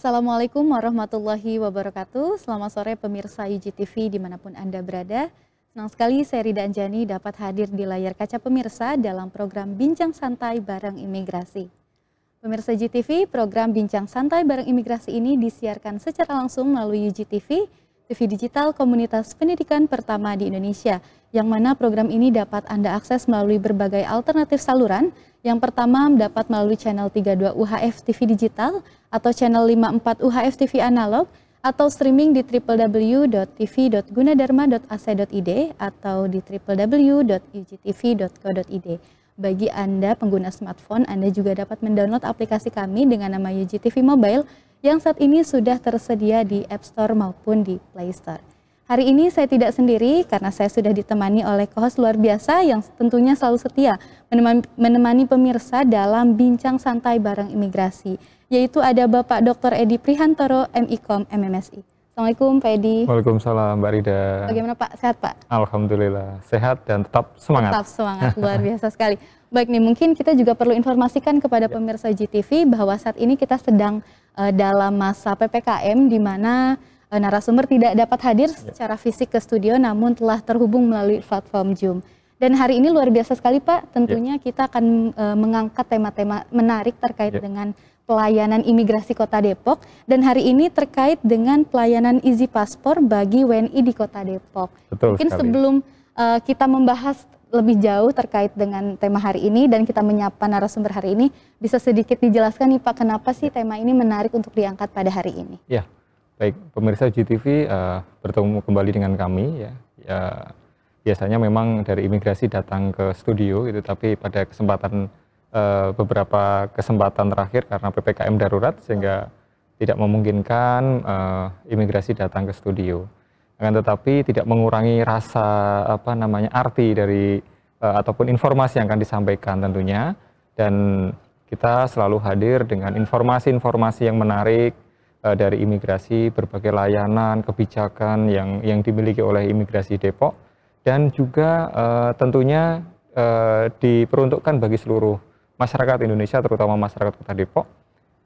Assalamualaikum warahmatullahi wabarakatuh. Selamat sore pemirsa UGTV di mana pun Anda berada. Senang sekali saya Rida Anjani dapat hadir di layar kaca pemirsa dalam program Bincang Santai Bareng Imigrasi. Pemirsa UGTV, program Bincang Santai Bareng Imigrasi ini disiarkan secara langsung melalui UGTV, TV digital komunitas pendidikan pertama di Indonesia, yang mana program ini dapat Anda akses melalui berbagai alternatif saluran yang pertama dapat melalui channel 32 UHF TV Digital atau channel 54 UHF TV Analog atau streaming di www.tv.gunadarma.ac.id atau di www.ugtv.co.id. Bagi Anda pengguna smartphone, Anda juga dapat mendownload aplikasi kami dengan nama UGTV Mobile yang saat ini sudah tersedia di App Store maupun di Play Store. Hari ini saya tidak sendiri karena saya sudah ditemani oleh kohos luar biasa yang tentunya selalu setia menemani, menemani pemirsa dalam bincang santai bareng imigrasi, yaitu ada Bapak Dr. Edi Prihantoro, MIKOM MMSI. Assalamualaikum Pak Edi. Waalaikumsalam Mbak Rida. Bagaimana Pak? Sehat Pak? Alhamdulillah, sehat dan tetap semangat. Tetap semangat, luar biasa sekali. Baik nih, mungkin kita juga perlu informasikan kepada ya. pemirsa GTV bahwa saat ini kita sedang uh, dalam masa PPKM di mana narasumber tidak dapat hadir ya. secara fisik ke studio namun telah terhubung melalui platform Zoom. Dan hari ini luar biasa sekali Pak, tentunya ya. kita akan uh, mengangkat tema-tema menarik terkait ya. dengan pelayanan imigrasi Kota Depok dan hari ini terkait dengan pelayanan Easy Paspor bagi WNI di Kota Depok. Betul Mungkin sekali. sebelum uh, kita membahas lebih jauh terkait dengan tema hari ini dan kita menyapa narasumber hari ini, bisa sedikit dijelaskan nih Pak, kenapa sih tema ini menarik untuk diangkat pada hari ini? Ya, Baik, pemirsa GTV uh, eh, bertemu kembali dengan kami ya. ya. Biasanya memang dari imigrasi datang ke studio gitu, tapi pada kesempatan uh, beberapa kesempatan terakhir karena PPKM darurat sehingga tidak memungkinkan uh, imigrasi datang ke studio. Akan tetapi tidak mengurangi rasa apa namanya arti dari uh, ataupun informasi yang akan disampaikan tentunya dan kita selalu hadir dengan informasi-informasi yang menarik uh, dari imigrasi, berbagai layanan, kebijakan yang yang dimiliki oleh imigrasi Depok dan juga uh, tentunya uh, diperuntukkan bagi seluruh masyarakat Indonesia terutama masyarakat Kota Depok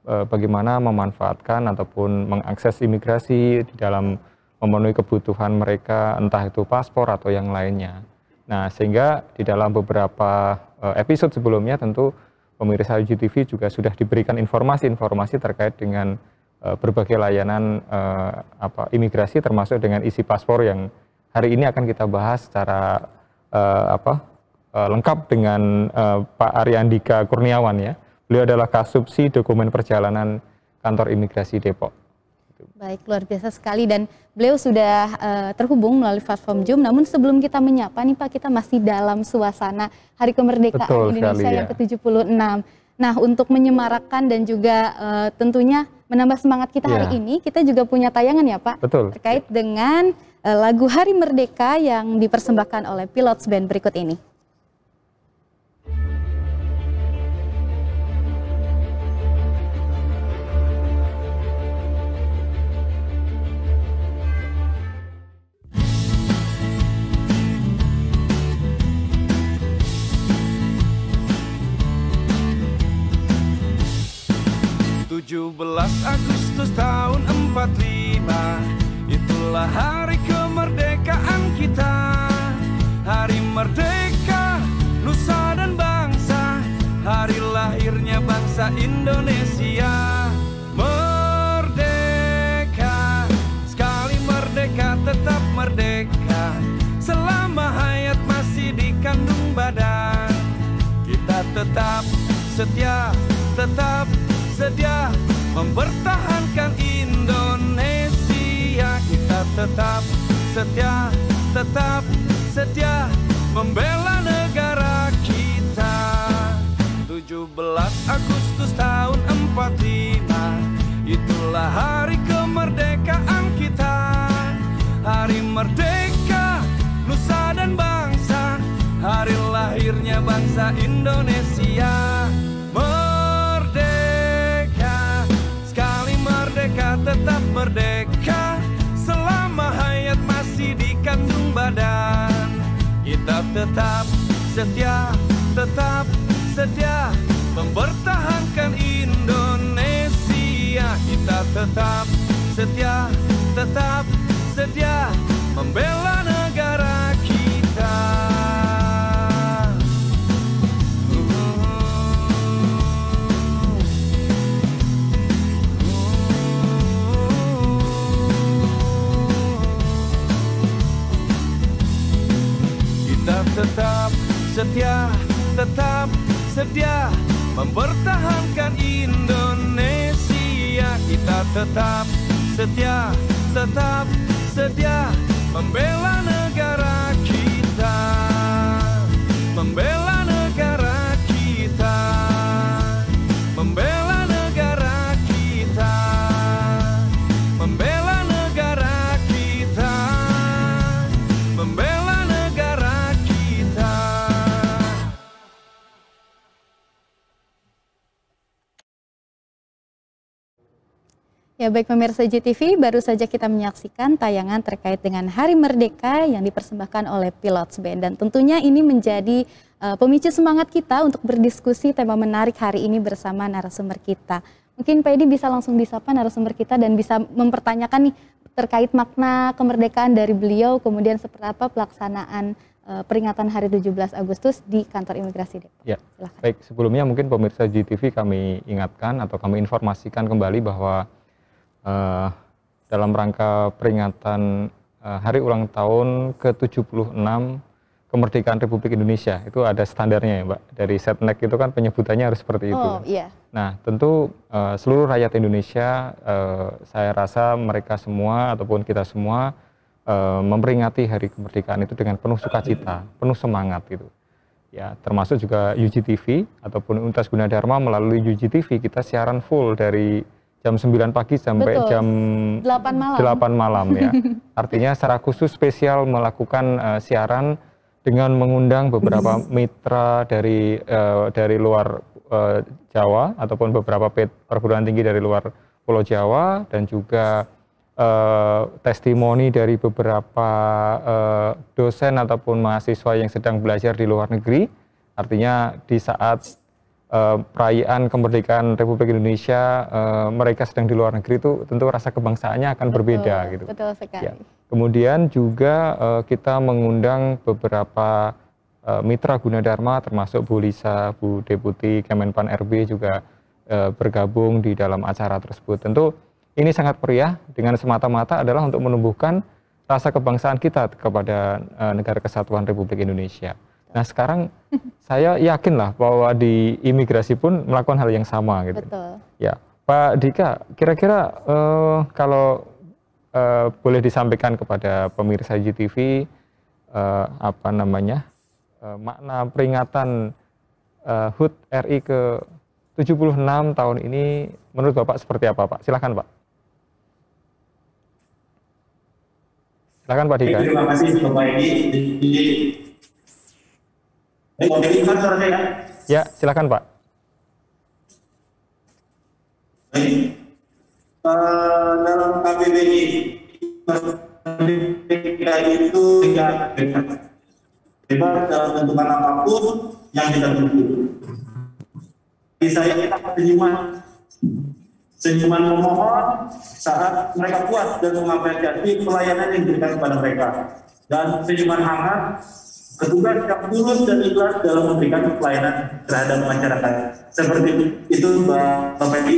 uh, bagaimana memanfaatkan ataupun mengakses imigrasi di dalam memenuhi kebutuhan mereka entah itu paspor atau yang lainnya. Nah, sehingga di dalam beberapa episode sebelumnya tentu pemirsa UGTV juga sudah diberikan informasi-informasi terkait dengan berbagai layanan uh, apa imigrasi termasuk dengan isi paspor yang hari ini akan kita bahas secara uh, apa uh, lengkap dengan uh, Pak Ariandika Kurniawan ya. Beliau adalah Kasubsi Dokumen Perjalanan Kantor Imigrasi Depok. Baik, luar biasa sekali dan beliau sudah uh, terhubung melalui platform Zoom. Namun sebelum kita menyapa nih Pak, kita masih dalam suasana Hari Kemerdekaan Betul Indonesia sekali, yang ya. ke-76. Nah, untuk menyemarakkan dan juga uh, tentunya menambah semangat kita hari yeah. ini, kita juga punya tayangan ya Pak. Betul. Terkait dengan uh, lagu Hari Merdeka yang dipersembahkan oleh Pilots Band berikut ini. Agustus tahun 45 Itulah hari kemerdekaan kita. Hari merdeka Nusa dan bangsa. Hari lahirnya bangsa Indonesia. Merdeka. Sekali merdeka tetap merdeka. Selama hayat masih dikandung badan. Kita tetap setia Tetap sedia mempertahankan Indonesia. Kita tetap setia tetap setia membela negara kita. 17 Agustus tahun 45 itulah hari kemerdekaan kita. Hari merdeka nusa dan bangsa hari lahirnya bangsa Indonesia merdeka. Selama hayat masih dikandung badan Kita tetap setia, tetap setia Mempertahankan Indonesia. Kita tetap setia, tetap setia membela negara tetap setia, tetap setia mempertahankan Indonesia. Kita tetap setia, tetap setia membela negara kita. Membela Ya baik pemirsa GTV, baru saja kita menyaksikan tayangan terkait dengan Hari Merdeka yang dipersembahkan oleh Pilots Band. Dan tentunya ini menjadi uh, pemicu semangat kita untuk berdiskusi tema menarik hari ini bersama narasumber kita. Mungkin Pak Edi bisa langsung disapa narasumber kita dan bisa mempertanyakan nih terkait makna kemerdekaan dari beliau, kemudian seperti apa pelaksanaan uh, peringatan Hari 17 Agustus di kantor imigrasi Depok. Ya, Silahkan. baik sebelumnya mungkin pemirsa GTV kami ingatkan atau kami informasikan kembali bahwa eh, dalam rangka peringatan eh, hari ulang tahun ke-76 kemerdekaan Republik Indonesia itu ada standarnya ya Mbak. Dari Setnek itu kan penyebutannya harus seperti itu. Oh iya, Nah, tentu eh, seluruh rakyat Indonesia, eh, saya rasa mereka semua ataupun kita semua eh, memperingati Hari Kemerdekaan itu dengan penuh sukacita, penuh semangat gitu. Ya, termasuk juga UGTV ataupun Unitas Gunadarma melalui UGTV kita siaran full dari jam 9 pagi sampai Betul. jam 8 malam. 8 malam ya. Artinya secara khusus spesial melakukan eh, siaran dengan mengundang beberapa mitra dari eh, dari luar eh, Jawa ataupun beberapa pet- perguruan tinggi dari luar Pulau Jawa dan juga eh, testimoni dari beberapa eh, dosen ataupun mahasiswa yang sedang belajar di luar negeri. Artinya di saat eh, perayaan kemerdekaan Republik Indonesia eh, mereka sedang di luar negeri itu tentu rasa kebangsaannya akan berbeda Betul, gitu. Betul sekali. Ya. Kemudian juga eh, kita mengundang beberapa eh, mitra Gunadarma termasuk Bu Lisa, Bu Deputi Kemenpan RB juga bergabung di dalam acara tersebut. Tentu ini sangat meriah dengan semata-mata adalah untuk menumbuhkan rasa kebangsaan kita kepada negara kesatuan Republik Indonesia. Nah sekarang saya yakinlah bahwa di imigrasi pun melakukan hal yang sama gitu. Betul. Ya, Pak Dika, kira-kira eh, kalau eh, boleh disampaikan kepada pemirsa GTV eh, apa namanya eh, makna peringatan eh, HUT RI ke 76 tahun ini menurut Bapak seperti apa Pak? Silakan Pak. Silakan Pak Dika. Terima kasih Bapak Edi. Suara saya? Ya, silakan Pak. Baik. Eh, dalam KBBI, merdeka itu tidak bebas. Bebas dalam bentukan apa pun yang kita tuju. Jadi saya kita senyuman, senyuman memohon saat mereka puas dan mengapresiasi pelayanan yang diberikan kepada mereka. Dan senyuman hangat petugas yang tulus dan ikhlas dalam memberikan pelayanan terhadap masyarakat. Seperti itu Bapak Edi.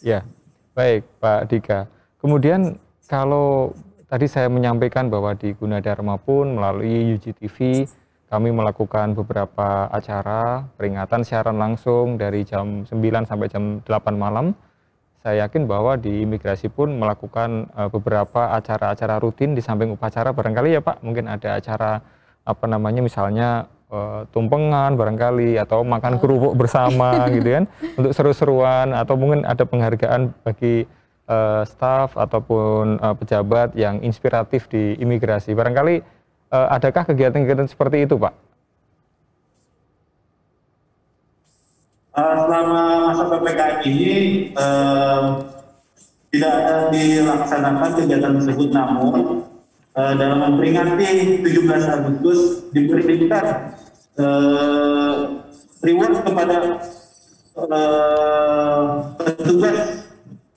Ya, baik Pak Dika. Kemudian kalau tadi saya menyampaikan bahwa di Gunadarma pun melalui UGTV kami melakukan beberapa acara peringatan siaran langsung dari jam 9 sampai jam 8 malam. Saya yakin bahwa di imigrasi pun melakukan eh, beberapa acara-acara rutin di samping upacara barangkali ya Pak, mungkin ada acara apa namanya misalnya eh, tumpengan barangkali atau makan kerupuk bersama gitu kan untuk seru-seruan atau mungkin ada penghargaan bagi eh, staf ataupun eh, pejabat yang inspiratif di imigrasi barangkali eh, adakah kegiatan-kegiatan seperti itu Pak? Selama masa ppkm ini eh, tidak ada dilaksanakan kegiatan tersebut, namun eh, dalam memperingati 17 Agustus diberikan eh, reward kepada eh, petugas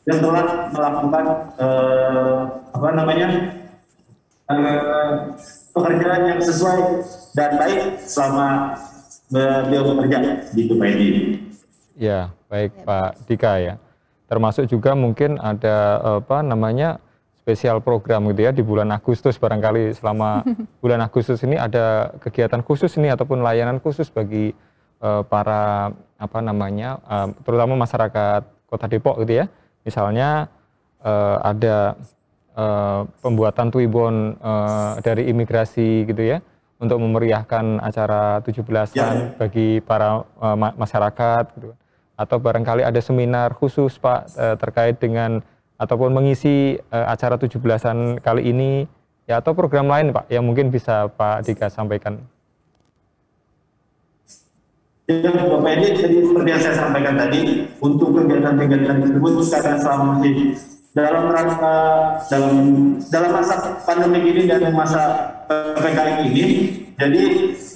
yang telah melakukan eh, apa namanya eh, pekerjaan yang sesuai dan baik selama beliau bekerja gitu Pak Edi. Ya, baik Pak Dika ya. Termasuk juga mungkin ada apa namanya spesial program gitu ya di bulan Agustus. Barangkali selama bulan Agustus ini ada kegiatan khusus ini ataupun layanan khusus bagi eh, para apa namanya eh, terutama masyarakat Kota Depok gitu ya. Misalnya eh, ada eh, pembuatan tuibon eh, dari imigrasi gitu ya untuk memeriahkan acara 17-an bagi para ma- masyarakat gitu. Atau barangkali ada seminar khusus Pak eh, terkait dengan ataupun mengisi eh, acara 17-an kali ini ya atau program lain Pak yang mungkin bisa Pak Dika sampaikan. Ya, Bapak Edi, tadi seperti yang saya sampaikan tadi, untuk kegiatan-kegiatan tersebut karena selama masih dalam rangka dalam dalam masa pandemi ini dan masa ppkm ini, jadi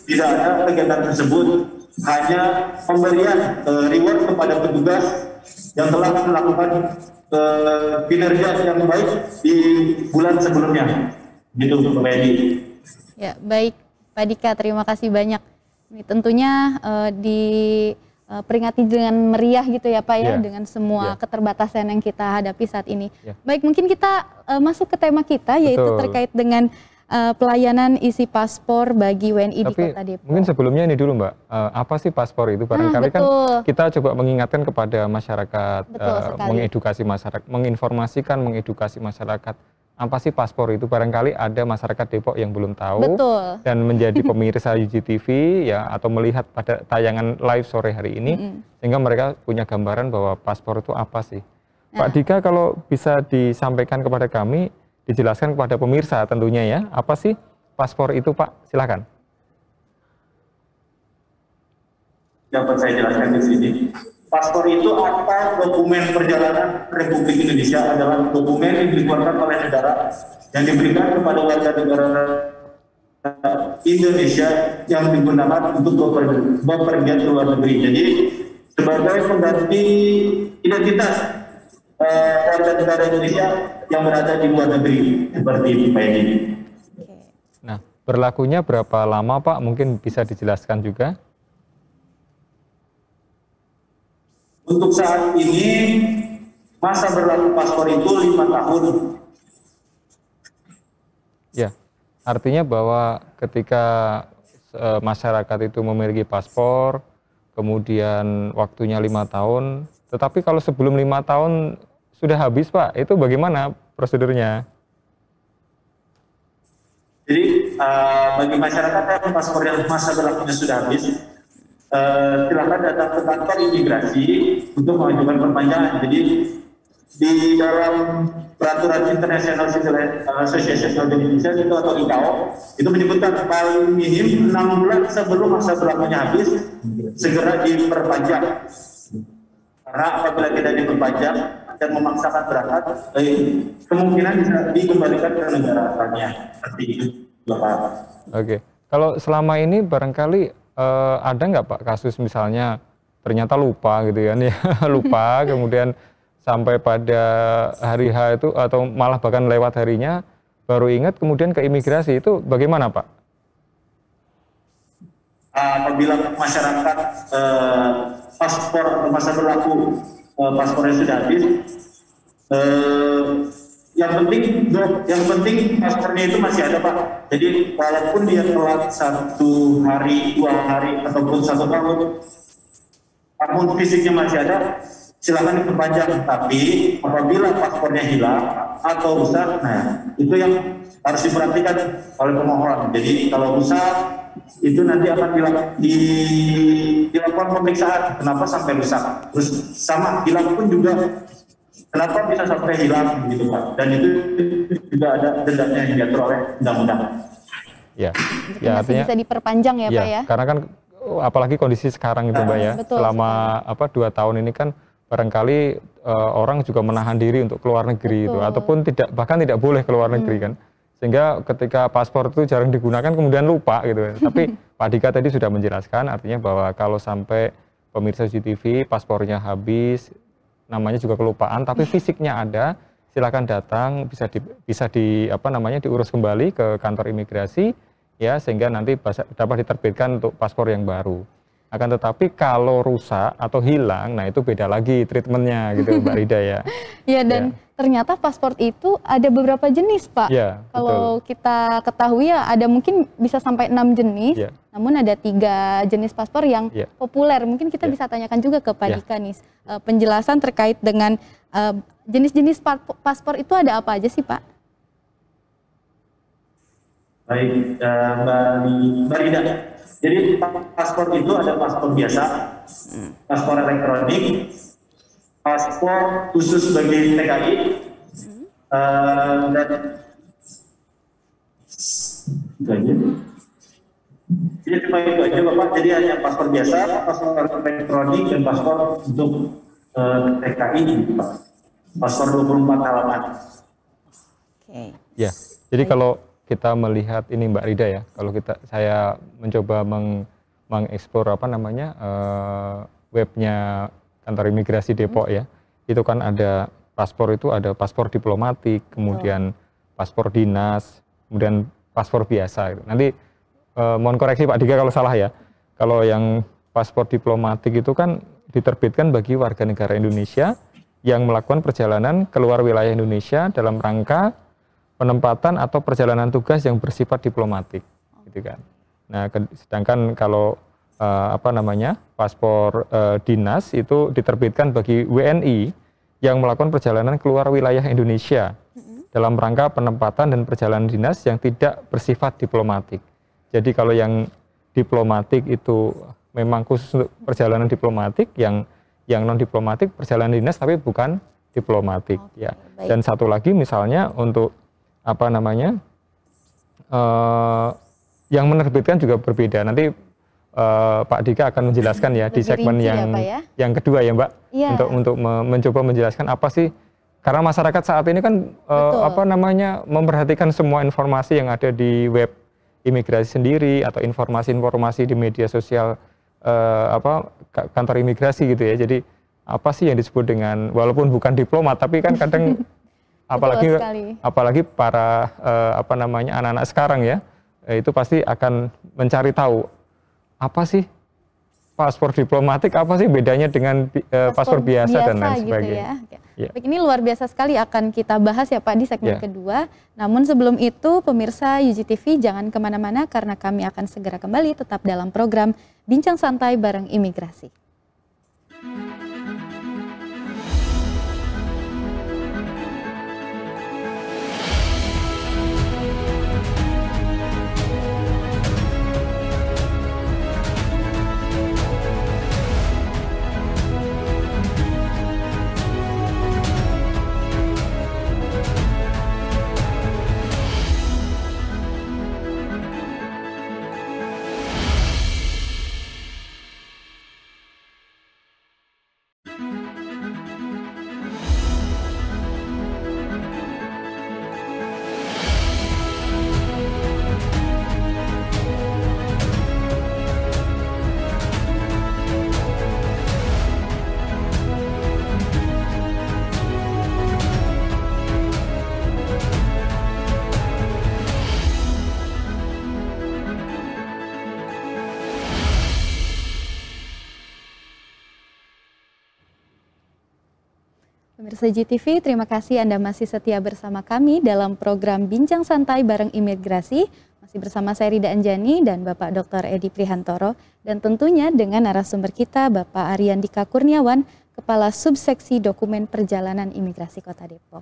tidak ada kegiatan tersebut hanya pemberian eh, reward kepada petugas yang telah melakukan eh, kinerja yang baik di bulan sebelumnya. Gitu, Bapak Edi. Ya, baik Pak Dika, terima kasih banyak. Ini tentunya eh, diperingati dengan meriah gitu ya Pak ya, Ya. dengan semua Ya. keterbatasan yang kita hadapi saat ini. Ya. Baik, mungkin kita eh, masuk ke tema kita yaitu Betul. terkait dengan eh, pelayanan isi paspor bagi WNI di Tapi Kota Depok. mungkin sebelumnya ini dulu Mbak, eh, apa sih paspor itu? Barangkali kan Ah, betul. kita coba mengingatkan kepada masyarakat, Betul sekali. mengedukasi masyarakat, menginformasikan, mengedukasi masyarakat. Apa sih paspor itu? Barangkali ada masyarakat Depok yang belum tahu Betul. dan menjadi pemirsa UGTV ya atau melihat pada tayangan live sore hari ini Mm-mm. sehingga mereka punya gambaran bahwa paspor itu apa sih. Nah. Pak Dika kalau bisa disampaikan kepada kami, dijelaskan kepada pemirsa tentunya ya, apa sih paspor itu Pak? Silakan. dapat saya jelaskan di sini. Paspor itu apa dokumen perjalanan Republik Indonesia adalah dokumen yang dikeluarkan oleh negara yang diberikan kepada warga negara Indonesia yang digunakan untuk beper- bepergian ke luar negeri. Jadi sebagai pengganti identitas eh, warga negara Indonesia yang berada di luar negeri seperti itu Pak Edi. Nah, berlakunya berapa lama Pak? Mungkin bisa dijelaskan juga. Untuk saat ini masa berlaku paspor itu lima tahun. Ya, artinya bahwa ketika eh, masyarakat itu memiliki paspor, kemudian waktunya lima tahun, tetapi kalau sebelum lima tahun sudah habis Pak, itu bagaimana prosedurnya? Jadi eh, bagi masyarakat yang paspor yang masa berlakunya sudah habis, eh, silakan datang ke kantor imigrasi untuk mengajukan perpanjangan. Jadi di dalam peraturan International Association of Indonesia itu atau ICAO itu menyebutkan paling minim enam bulan sebelum masa berlakunya habis segera diperpanjang. Karena apabila tidak diperpanjang dan memaksakan berangkat, eh, kemungkinan bisa dikembalikan ke negara asalnya. Seperti itu, Bapak. Oke, kalau selama ini barangkali eh, ada nggak Pak kasus misalnya ternyata lupa gitu kan ya, lupa kemudian sampai pada hari H itu atau malah bahkan lewat harinya baru ingat kemudian ke imigrasi itu bagaimana Pak? apabila masyarakat eh, paspor masa berlaku eh, paspornya sudah habis, eh, yang penting yang penting paspornya itu masih ada pak. Jadi walaupun dia telat satu hari, dua hari ataupun satu tahun, namun fisiknya masih ada, silakan diperpanjang. Tapi apabila paspornya hilang atau rusak, nah itu yang harus diperhatikan oleh pemohon. Jadi kalau rusak itu nanti akan dilak- di- dilakukan pemeriksaan kenapa sampai rusak. Terus sama hilang pun juga kenapa bisa sampai hilang gitu pak. Dan itu juga ada dendanya yang diatur oleh undang-undang. Ya, Jadi ya masih artinya bisa diperpanjang ya, ya, Pak ya? karena kan oh, apalagi kondisi sekarang itu Mbak ya, Betul selama apa dua tahun ini kan barangkali eh, orang juga menahan diri untuk keluar negeri itu Betul. ataupun tidak bahkan tidak boleh keluar negeri kan sehingga ketika paspor itu jarang digunakan kemudian lupa gitu tapi Pak Dika tadi sudah menjelaskan artinya bahwa kalau sampai pemirsa GTV paspornya habis namanya juga kelupaan, tapi fisiknya ada, silakan datang, bisa di, bisa di apa namanya diurus kembali ke kantor imigrasi, ya sehingga nanti dapat diterbitkan untuk paspor yang baru. Akan tetapi kalau rusak atau hilang, nah itu beda lagi treatmentnya gitu Mbak Rida ya. Ya dan ternyata paspor itu ada beberapa jenis Pak. Ya, Kalau kita ketahui ya ada mungkin bisa sampai enam jenis, Ya. namun ada tiga jenis paspor yang Ya. populer. Mungkin kita Ya. bisa tanyakan juga ke Pak Ya. Dika nih eh, penjelasan terkait dengan eh, jenis-jenis pa- paspor itu ada apa aja sih Pak? Baik, Mbak, Mbak Rida. Jadi paspor itu ada paspor biasa, paspor elektronik, paspor khusus bagi TKI, eh, dan itu aja. Jadi cuma itu aja Bapak. Jadi hanya paspor biasa, paspor elektronik, dan paspor untuk eh, TKI. Paspor 24 halaman. Oke. Ya, jadi kalau kita melihat ini Mbak Rida ya, kalau kita saya mencoba meng, mengeksplor apa namanya eh, webnya kantor imigrasi Depok ya, itu kan ada paspor itu ada paspor diplomatik, kemudian paspor dinas, kemudian paspor biasa. gitu. Nanti eh, mohon koreksi Pak Dika kalau salah ya, kalau yang paspor diplomatik itu kan diterbitkan bagi warga negara Indonesia yang melakukan perjalanan keluar wilayah Indonesia dalam rangka penempatan atau perjalanan tugas yang bersifat diplomatik, gitu kan. Nah, ke- sedangkan kalau eh, apa namanya paspor eh, dinas itu diterbitkan bagi WNI yang melakukan perjalanan keluar wilayah Indonesia dalam rangka penempatan dan perjalanan dinas yang tidak bersifat diplomatik. Jadi kalau yang diplomatik itu memang khusus untuk perjalanan diplomatik, yang yang non diplomatik perjalanan dinas tapi bukan diplomatik ya. baik. Dan satu lagi misalnya untuk apa namanya eh, yang menerbitkan juga berbeda. Nanti eh, Pak Dika akan menjelaskan ya di segmen ya, yang Pak, ya? yang kedua ya Mbak Iya. untuk untuk me- mencoba menjelaskan apa sih karena masyarakat saat ini kan Betul. apa namanya memperhatikan semua informasi yang ada di web imigrasi sendiri atau informasi-informasi di media sosial eh, apa ka- kantor imigrasi gitu ya. Jadi apa sih yang disebut dengan walaupun bukan diplomat tapi kan kadang apalagi apalagi para eh, apa namanya anak-anak sekarang ya eh, itu pasti akan mencari tahu apa sih paspor diplomatik apa sih bedanya dengan eh, paspor, biasa, dan lain gitu sebagainya. ya. Oke. Iya. Baik, ini luar biasa sekali akan kita bahas ya Pak di segmen Ya. kedua. Namun sebelum itu pemirsa UGTV jangan ke mana-mana karena kami akan segera kembali tetap dalam program Bincang Santai bareng Imigrasi. Pemirsa GTV, terima kasih Anda masih setia bersama kami dalam program Bincang Santai bareng Imigrasi. Masih bersama saya Rida Anjani dan Bapak Dr. Edi Prihantoro. Dan tentunya dengan narasumber kita Bapak Ariandika Kurniawan, Kepala Subseksi Dokumen Perjalanan Imigrasi Kota Depok.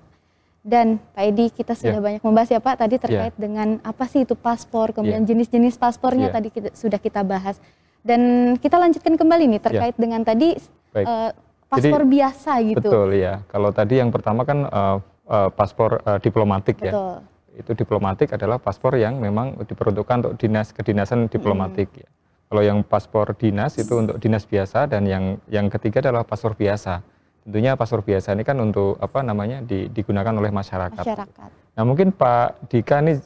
Dan Pak Edi, kita sudah Ya. banyak membahas ya Pak tadi terkait dengan apa sih itu paspor, kemudian Ya. jenis-jenis paspornya Ya. tadi kita- sudah kita bahas. Dan kita lanjutkan kembali nih terkait dengan tadi Baik. eh, paspor biasa gitu. Betul ya. Kalau tadi yang pertama kan eh, eh, paspor eh, diplomatik ya. Betul. Itu diplomatik adalah paspor yang memang diperuntukkan untuk dinas kedinasan diplomatik ya. Kalau yang paspor dinas itu untuk dinas biasa dan yang yang ketiga adalah paspor biasa. Tentunya paspor biasa ini kan untuk apa namanya di- digunakan oleh masyarakat. Masyarakat. Nah mungkin Pak Dika ini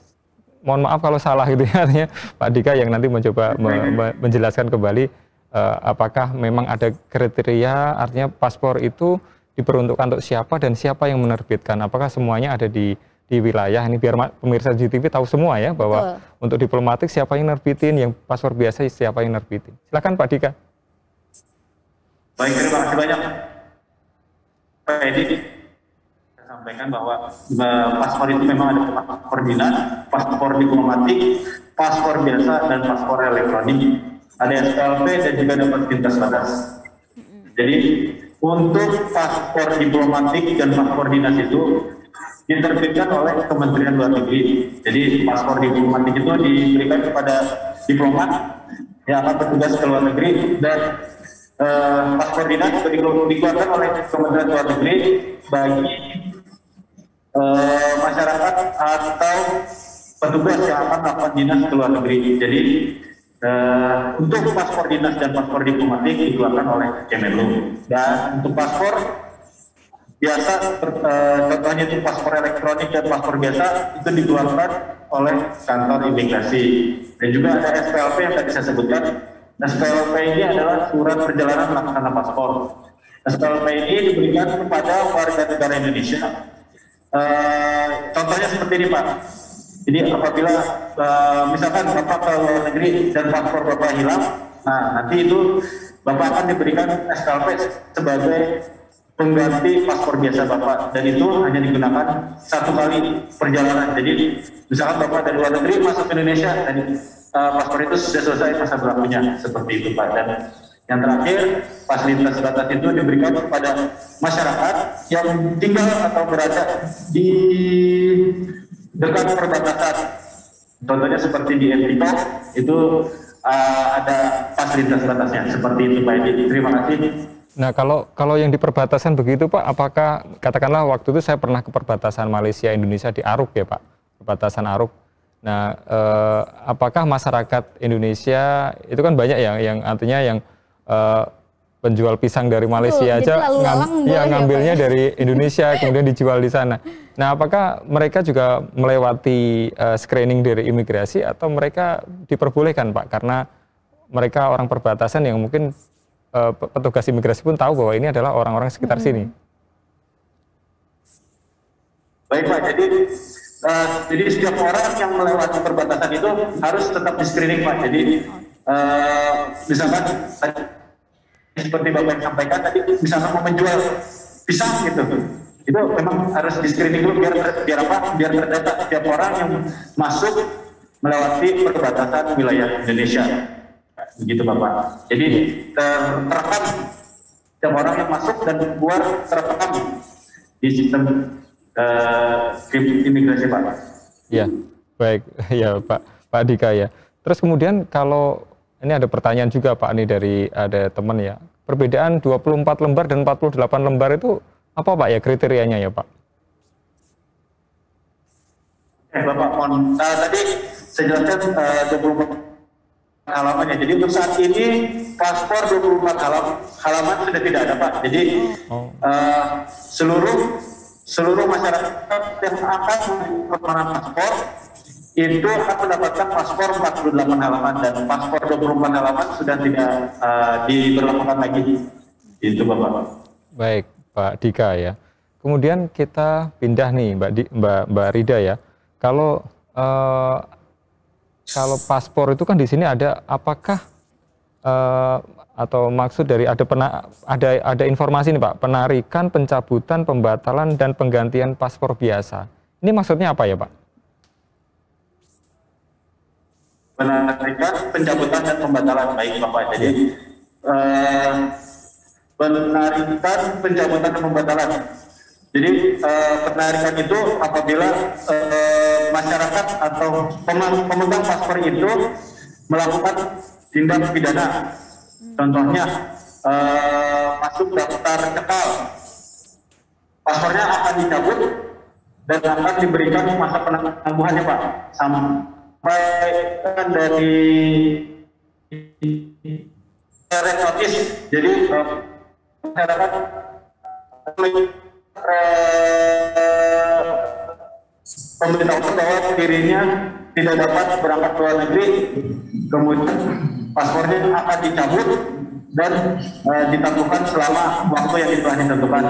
mohon maaf kalau salah gitu ya artinya Pak Dika yang nanti mencoba me- me- menjelaskan kembali apakah memang ada kriteria artinya paspor itu diperuntukkan untuk siapa dan siapa yang menerbitkan? Apakah semuanya ada di di wilayah ini biar pemirsa GTV tahu semua ya bahwa Betul. untuk diplomatik siapa yang nerbitin, yang paspor biasa siapa yang nerbitin. Silakan Pak Dika. Baik, terima kasih banyak. Pak Edi, saya sampaikan bahwa eh, paspor itu memang ada paspor dinas, paspor diplomatik, paspor biasa, dan paspor elektronik. Ada SPLP dan juga dapat lintas batas. Jadi untuk paspor diplomatik dan paspor dinas itu diterbitkan oleh Kementerian Luar Negeri. Jadi paspor diplomatik itu diberikan kepada diplomat yang akan bertugas ke luar negeri dan eh, paspor dinas dikeluarkan dikeluarkan oleh Kementerian Luar Negeri bagi eh, masyarakat atau petugas yang akan melakukan dinas ke luar negeri. Jadi eh, untuk paspor dinas dan paspor diplomatik dikeluarkan oleh Kemenlu. Dan untuk paspor biasa eh, contohnya itu paspor elektronik dan paspor biasa itu dikeluarkan oleh kantor imigrasi. Dan juga ada SPLP yang tadi saya sebutkan. SPLP ini adalah surat perjalanan laksana paspor. SPLP ini diberikan kepada warga negara Indonesia. Eh, contohnya seperti ini Pak jadi apabila eh, misalkan Bapak ke luar negeri dan paspor Bapak hilang nah nanti itu Bapak akan diberikan SPLP sebagai pengganti paspor biasa Bapak dan itu hanya digunakan satu kali perjalanan. Jadi misalkan Bapak dari luar negeri masuk ke Indonesia dan uh, paspor itu sudah selesai masa berlakunya seperti itu Pak. Dan yang terakhir fasilitas batas itu diberikan kepada masyarakat yang tinggal atau berada di dekat perbatasan. Contohnya seperti di Epitop itu uh, ada fasilitas batasnya seperti itu Pak Edi. Terima kasih. Nah, kalau kalau yang di perbatasan begitu Pak, apakah katakanlah waktu itu saya pernah ke perbatasan Malaysia Indonesia di Aruk ya Pak, perbatasan Aruk. Nah, eh, apakah masyarakat Indonesia itu kan banyak ya yang artinya yang eh, penjual pisang dari Malaysia jadi aja lalang boleh ya ya, ngambilnya ya? dari Indonesia kemudian dijual di sana. Nah, apakah mereka juga melewati eh, screening dari imigrasi atau mereka diperbolehkan Pak karena mereka orang perbatasan yang mungkin pe- petugas imigrasi pun tahu bahwa ini adalah orang-orang sekitar sini. Baik Pak, jadi eh, jadi setiap orang yang melewati perbatasan itu harus tetap di screening Pak. Jadi eh, misalkan seperti Bapak yang sampaikan tadi, misalkan mau menjual pisang gitu, itu memang harus di screening dulu biar biar apa? Biar terdata setiap orang yang masuk melewati perbatasan wilayah Indonesia. Begitu Bapak. Jadi ter- terekam setiap orang yang masuk dan keluar terekam di sistem eh, imigrasi Pak. Ya, baik ya Pak Pak Dika ya. Terus kemudian kalau ini ada pertanyaan juga Pak nih dari ada teman ya. Perbedaan 24 lembar dan 48 lembar itu apa Pak ya kriterianya ya Pak? Eh Bapak mohon eh, tadi saya jelaskan eh, 24 halamannya. Jadi untuk saat ini paspor 24 halam, halaman sudah tidak ada Pak. Jadi Oh. eh, seluruh seluruh masyarakat yang akan permohonan paspor itu akan mendapatkan paspor 48 halaman dan paspor 24 halaman sudah tidak eh, diberlakukan lagi. Itu Bapak. Baik, Pak Dika ya. Kemudian kita pindah nih, Mbak Di, Mbak Mbak Rida ya. Kalau eh, kalau paspor itu kan di sini ada apakah eh, atau maksud dari ada pena, ada ada informasi nih Pak, penarikan, pencabutan, pembatalan dan penggantian paspor biasa. Ini maksudnya apa ya Pak? Penarikan, pencabutan dan pembatalan baik Bapak. Jadi eh, penarikan, pencabutan dan pembatalan. Jadi eh, penarikan itu apabila eh, masyarakat atau pemegang paspor itu melakukan tindak pidana. Contohnya eh, masuk daftar cekal. Paspornya akan dicabut dan akan diberikan masa penangguhannya Pak sampai kan dari notice jadi masyarakat pemberitahuan bahwa dirinya tidak dapat berangkat ke luar negeri kemudian paspornya akan dicabut dan eh, ditangguhkan selama waktu yang telah ditentukan.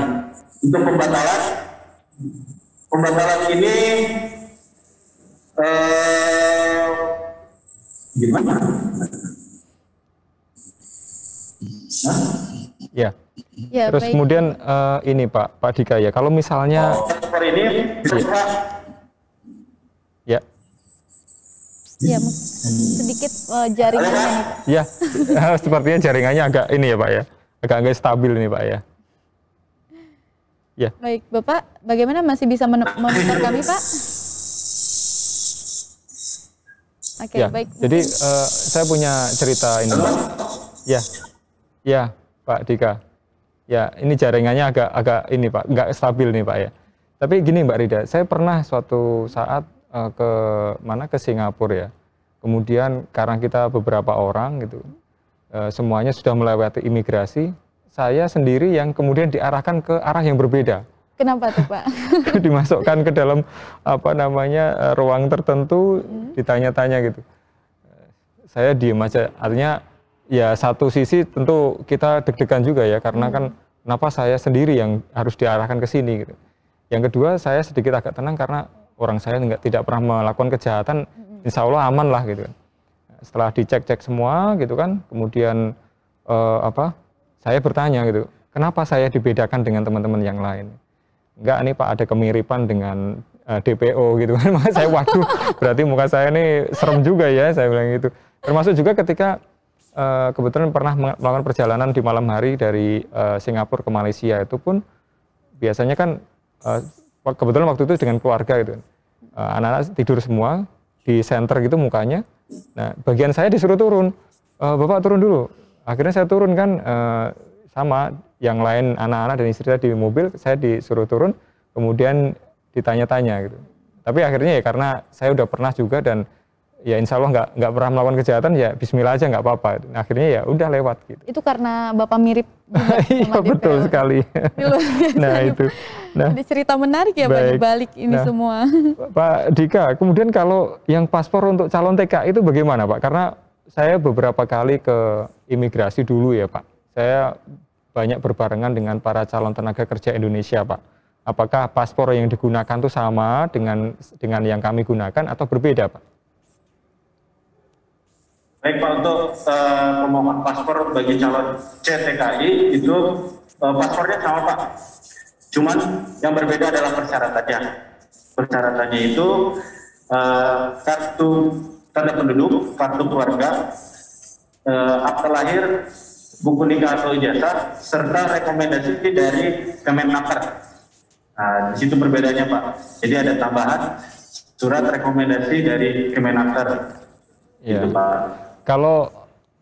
Untuk pembatalan, pembatalan ini eh, gimana? Hah? Ya. Ya, Terus baik. kemudian eh, ini Pak Pak Dika ya, kalau misalnya Oh, ini bisa ya Ya, mung- sedikit eh, jaringannya ya sepertinya jaringannya agak ini ya Pak ya, agak agak stabil ini Pak ya. Ya. Baik, Bapak, bagaimana masih bisa men- memonitor kami, Pak? Oke, ya. baik. Jadi eh, saya punya cerita ini Pak. Ya. Ya, Pak Dika. Ya, ini jaringannya agak agak ini Pak, nggak stabil nih Pak ya. Tapi gini Mbak Rida, saya pernah suatu saat eh, ke mana ke Singapura ya. Kemudian karena kita beberapa orang gitu, eh, semuanya sudah melewati imigrasi, saya sendiri yang kemudian diarahkan ke arah yang berbeda. Kenapa tuh, Pak? dimasukkan ke dalam apa namanya eh, ruang tertentu ditanya-tanya gitu. Saya diem aja. Artinya ya satu sisi tentu kita deg-degan juga ya karena kan kenapa saya sendiri yang harus diarahkan ke sini gitu. Yang kedua saya sedikit agak tenang karena orang saya nggak tidak pernah melakukan kejahatan. Insya Allah aman lah gitu kan. Setelah dicek-cek semua gitu kan kemudian eh, apa saya bertanya gitu kenapa saya dibedakan dengan teman-teman yang lain enggak nih Pak ada kemiripan dengan eh, DPO gitu kan. Maka saya waduh berarti muka saya ini serem juga ya saya bilang gitu. Termasuk juga ketika eh, kebetulan pernah melakukan perjalanan di malam hari dari eh, Singapura ke Malaysia itu pun biasanya kan eh, kebetulan waktu itu dengan keluarga gitu. Eh, anak-anak tidur semua di center gitu mukanya. Nah bagian saya disuruh turun. "Eh, bapak turun dulu. Akhirnya saya turun kan eh, sama yang lain anak-anak dan istri saya di mobil saya disuruh turun kemudian ditanya-tanya gitu tapi akhirnya ya karena saya udah pernah juga dan ya insya Allah nggak nggak pernah melakukan kejahatan ya Bismillah aja nggak apa-apa akhirnya ya udah lewat gitu Itu karena Bapak mirip iya betul DPO. sekali nah nih, itu nah Ada cerita menarik ya, Baik. balik ini Nah. semua. Pak Dika, kemudian kalau yang paspor untuk calon TK itu bagaimana Pak? Karena saya beberapa kali ke imigrasi dulu ya Pak. Saya banyak berbarengan dengan para calon tenaga kerja Indonesia Pak. Apakah paspor yang digunakan itu sama dengan dengan yang kami gunakan atau berbeda Pak? Baik Pak, untuk eh, pemohon paspor bagi calon CTKI itu eh, paspornya sama Pak. Cuman yang berbeda adalah persyaratannya. Persyaratannya itu eh, kartu tanda penduduk, kartu keluarga, eh, akte lahir, buku nikah atau ijazah, serta rekomendasi dari Kemenaker. Nah, di situ perbedaannya Pak. Jadi ada tambahan surat rekomendasi dari Kemenaker. Iya. Gitu, Pak. Kalau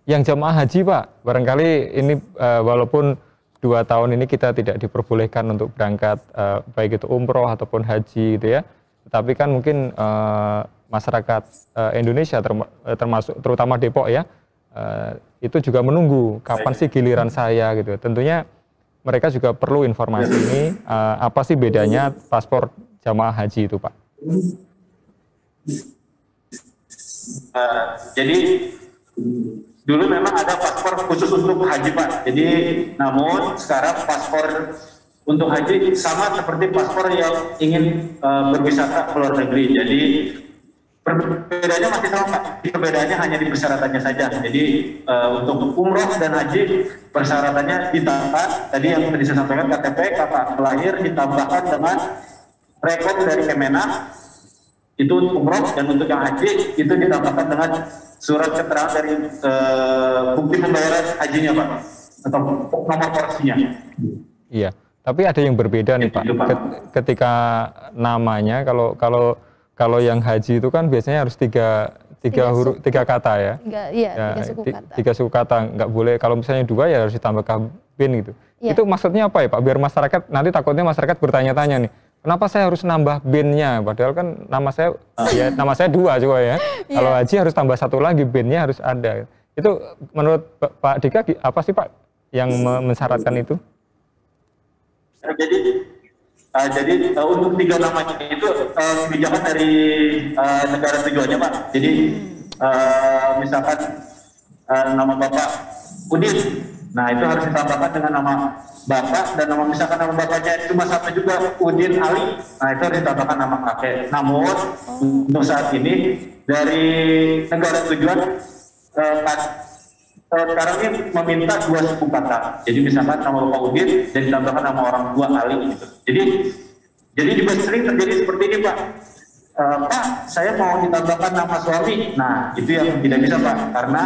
yang jamaah haji Pak, barangkali ini eh, walaupun dua tahun ini kita tidak diperbolehkan untuk berangkat eh, baik itu umroh ataupun haji gitu ya, tetapi kan mungkin eh, masyarakat eh, Indonesia eh, termasuk terutama Depok ya, eh, itu juga menunggu kapan sih giliran saya gitu. Tentunya mereka juga perlu informasi ini eh, apa sih bedanya paspor jamaah haji itu Pak? Eh, jadi dulu memang ada paspor khusus untuk haji pak. Jadi namun sekarang paspor untuk haji sama seperti paspor yang ingin eh, berwisata ke luar negeri. Jadi perbedaannya masih sama pak. Perbedaannya hanya di persyaratannya saja. Jadi eh, untuk umroh dan haji persyaratannya ditambah. Tadi yang tadi saya sampaikan KTP, kakak lahir ditambahkan dengan rekod dari Kemenak itu untuk umroh dan untuk yang haji itu ditambahkan dengan surat keterangan dari eh, bukti pembayaran hajinya pak atau nomor porsinya. Iya, tapi ada yang berbeda nih Pak. Ketika namanya kalau kalau kalau yang haji itu kan biasanya harus tiga tiga Tiga huruf tiga kata ya. Tiga, iya, Ya, tiga suku kata. tiga suku kata nggak boleh. Kalau misalnya dua ya harus ditambahkan bin gitu. Iya. Itu maksudnya apa ya Pak? Biar masyarakat nanti takutnya masyarakat bertanya-tanya nih. Kenapa saya harus nambah binnya? Padahal kan nama saya ya nama saya dua juga ya. Kalau Iya. haji harus tambah satu lagi binnya harus ada. Itu menurut Pak- Dika apa sih Pak yang me- mensyaratkan itu? Jadi eh, jadi eh, untuk tiga nama itu eh, kebijakan dari eh, negara tujuannya pak. Jadi eh, misalkan eh, nama bapak Udin, Nah itu harus ditambahkan dengan nama bapak dan nama misalkan nama bapaknya cuma satu juga Udin Ali. Nah itu harus ditambahkan nama kakek. Namun untuk saat ini dari negara tujuan eh, sekarang ini meminta dua suku kata. Jadi misalkan nama bapak Udin dan ditambahkan nama orang tua Ali gitu. Jadi jadi juga sering terjadi seperti ini Pak. Eh, Pak, saya mau ditambahkan nama suami. Nah, itu yang tidak bisa Pak, karena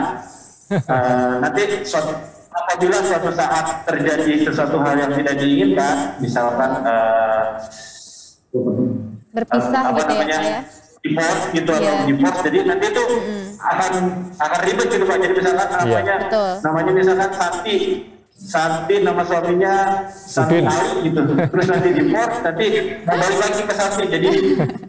eh, nanti suatu, apabila suatu saat terjadi sesuatu hal yang tidak diinginkan, misalkan eh, Berpisah apa gitu ya namanya, ya. divorce gitu Iya. atau divorce, jadi nanti itu akan akan ribet gitu Pak. Jadi misalkan namanya Betul. namanya misalkan Santi, Santi nama suaminya Santi. Ali gitu. Terus nanti divorce, nanti mau balik lagi ke Santi. Jadi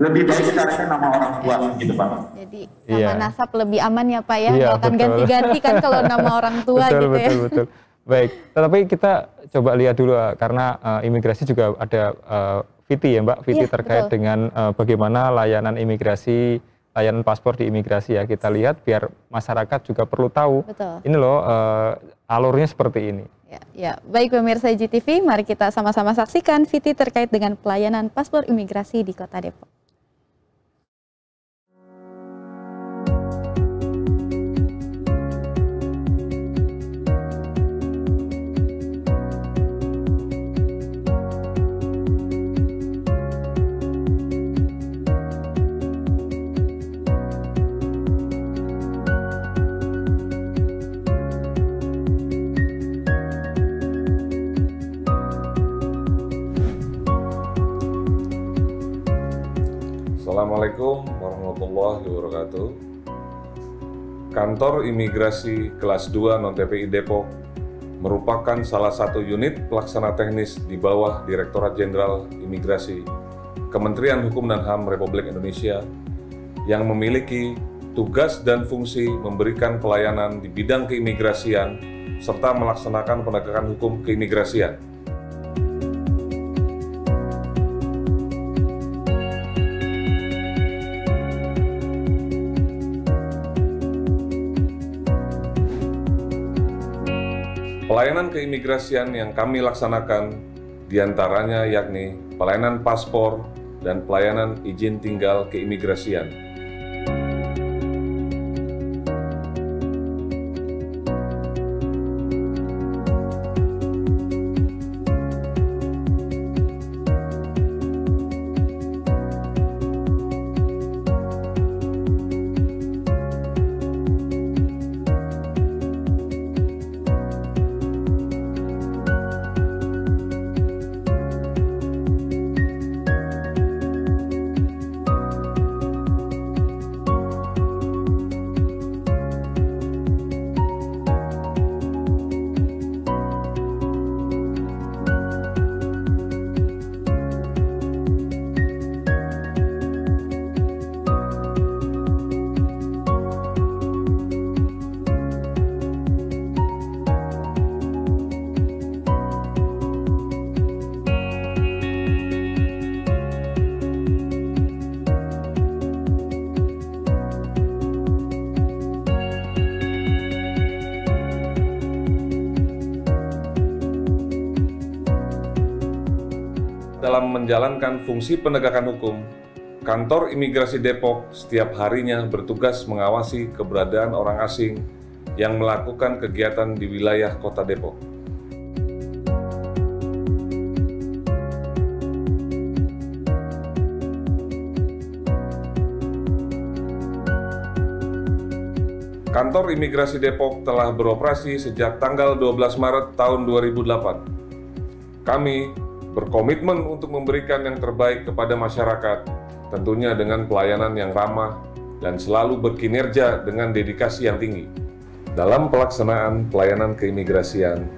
lebih baik carikan nama orang tua gitu Pak. Jadi nama Iya. nasab lebih aman ya Pak ya, Iya, nggak akan betul. ganti-ganti kan kalau nama orang tua betul, gitu ya. betul, betul. Baik, tetapi kita coba lihat dulu eh, karena eh, imigrasi juga ada eh, Viti ya Mbak, Viti Iya, terkait betul. dengan eh, bagaimana layanan imigrasi, layanan paspor di imigrasi ya. Kita lihat biar masyarakat juga perlu tahu. Betul. Ini loh eh, alurnya seperti ini. Ya, ya, baik pemirsa IGTV, mari kita sama-sama saksikan Viti terkait dengan pelayanan paspor imigrasi di Kota Depok. Assalamualaikum warahmatullahi wabarakatuh. Kantor Imigrasi Kelas 2 Non-TPI Depok merupakan salah satu unit pelaksana teknis di bawah Direktorat Jenderal Imigrasi Kementerian Hukum dan HAM Republik Indonesia yang memiliki tugas dan fungsi memberikan pelayanan di bidang keimigrasian serta melaksanakan penegakan hukum keimigrasian. Pelayanan keimigrasian yang kami laksanakan di antaranya yakni pelayanan paspor dan pelayanan izin tinggal keimigrasian. Menjalankan fungsi penegakan hukum, Kantor Imigrasi Depok setiap harinya bertugas mengawasi keberadaan orang asing yang melakukan kegiatan di wilayah Kota Depok. Kantor Imigrasi Depok telah beroperasi sejak tanggal 12 Maret tahun 2008. Kami berkomitmen untuk memberikan yang terbaik kepada masyarakat, tentunya dengan pelayanan yang ramah dan selalu berkinerja dengan dedikasi yang tinggi. Dalam pelaksanaan pelayanan keimigrasian,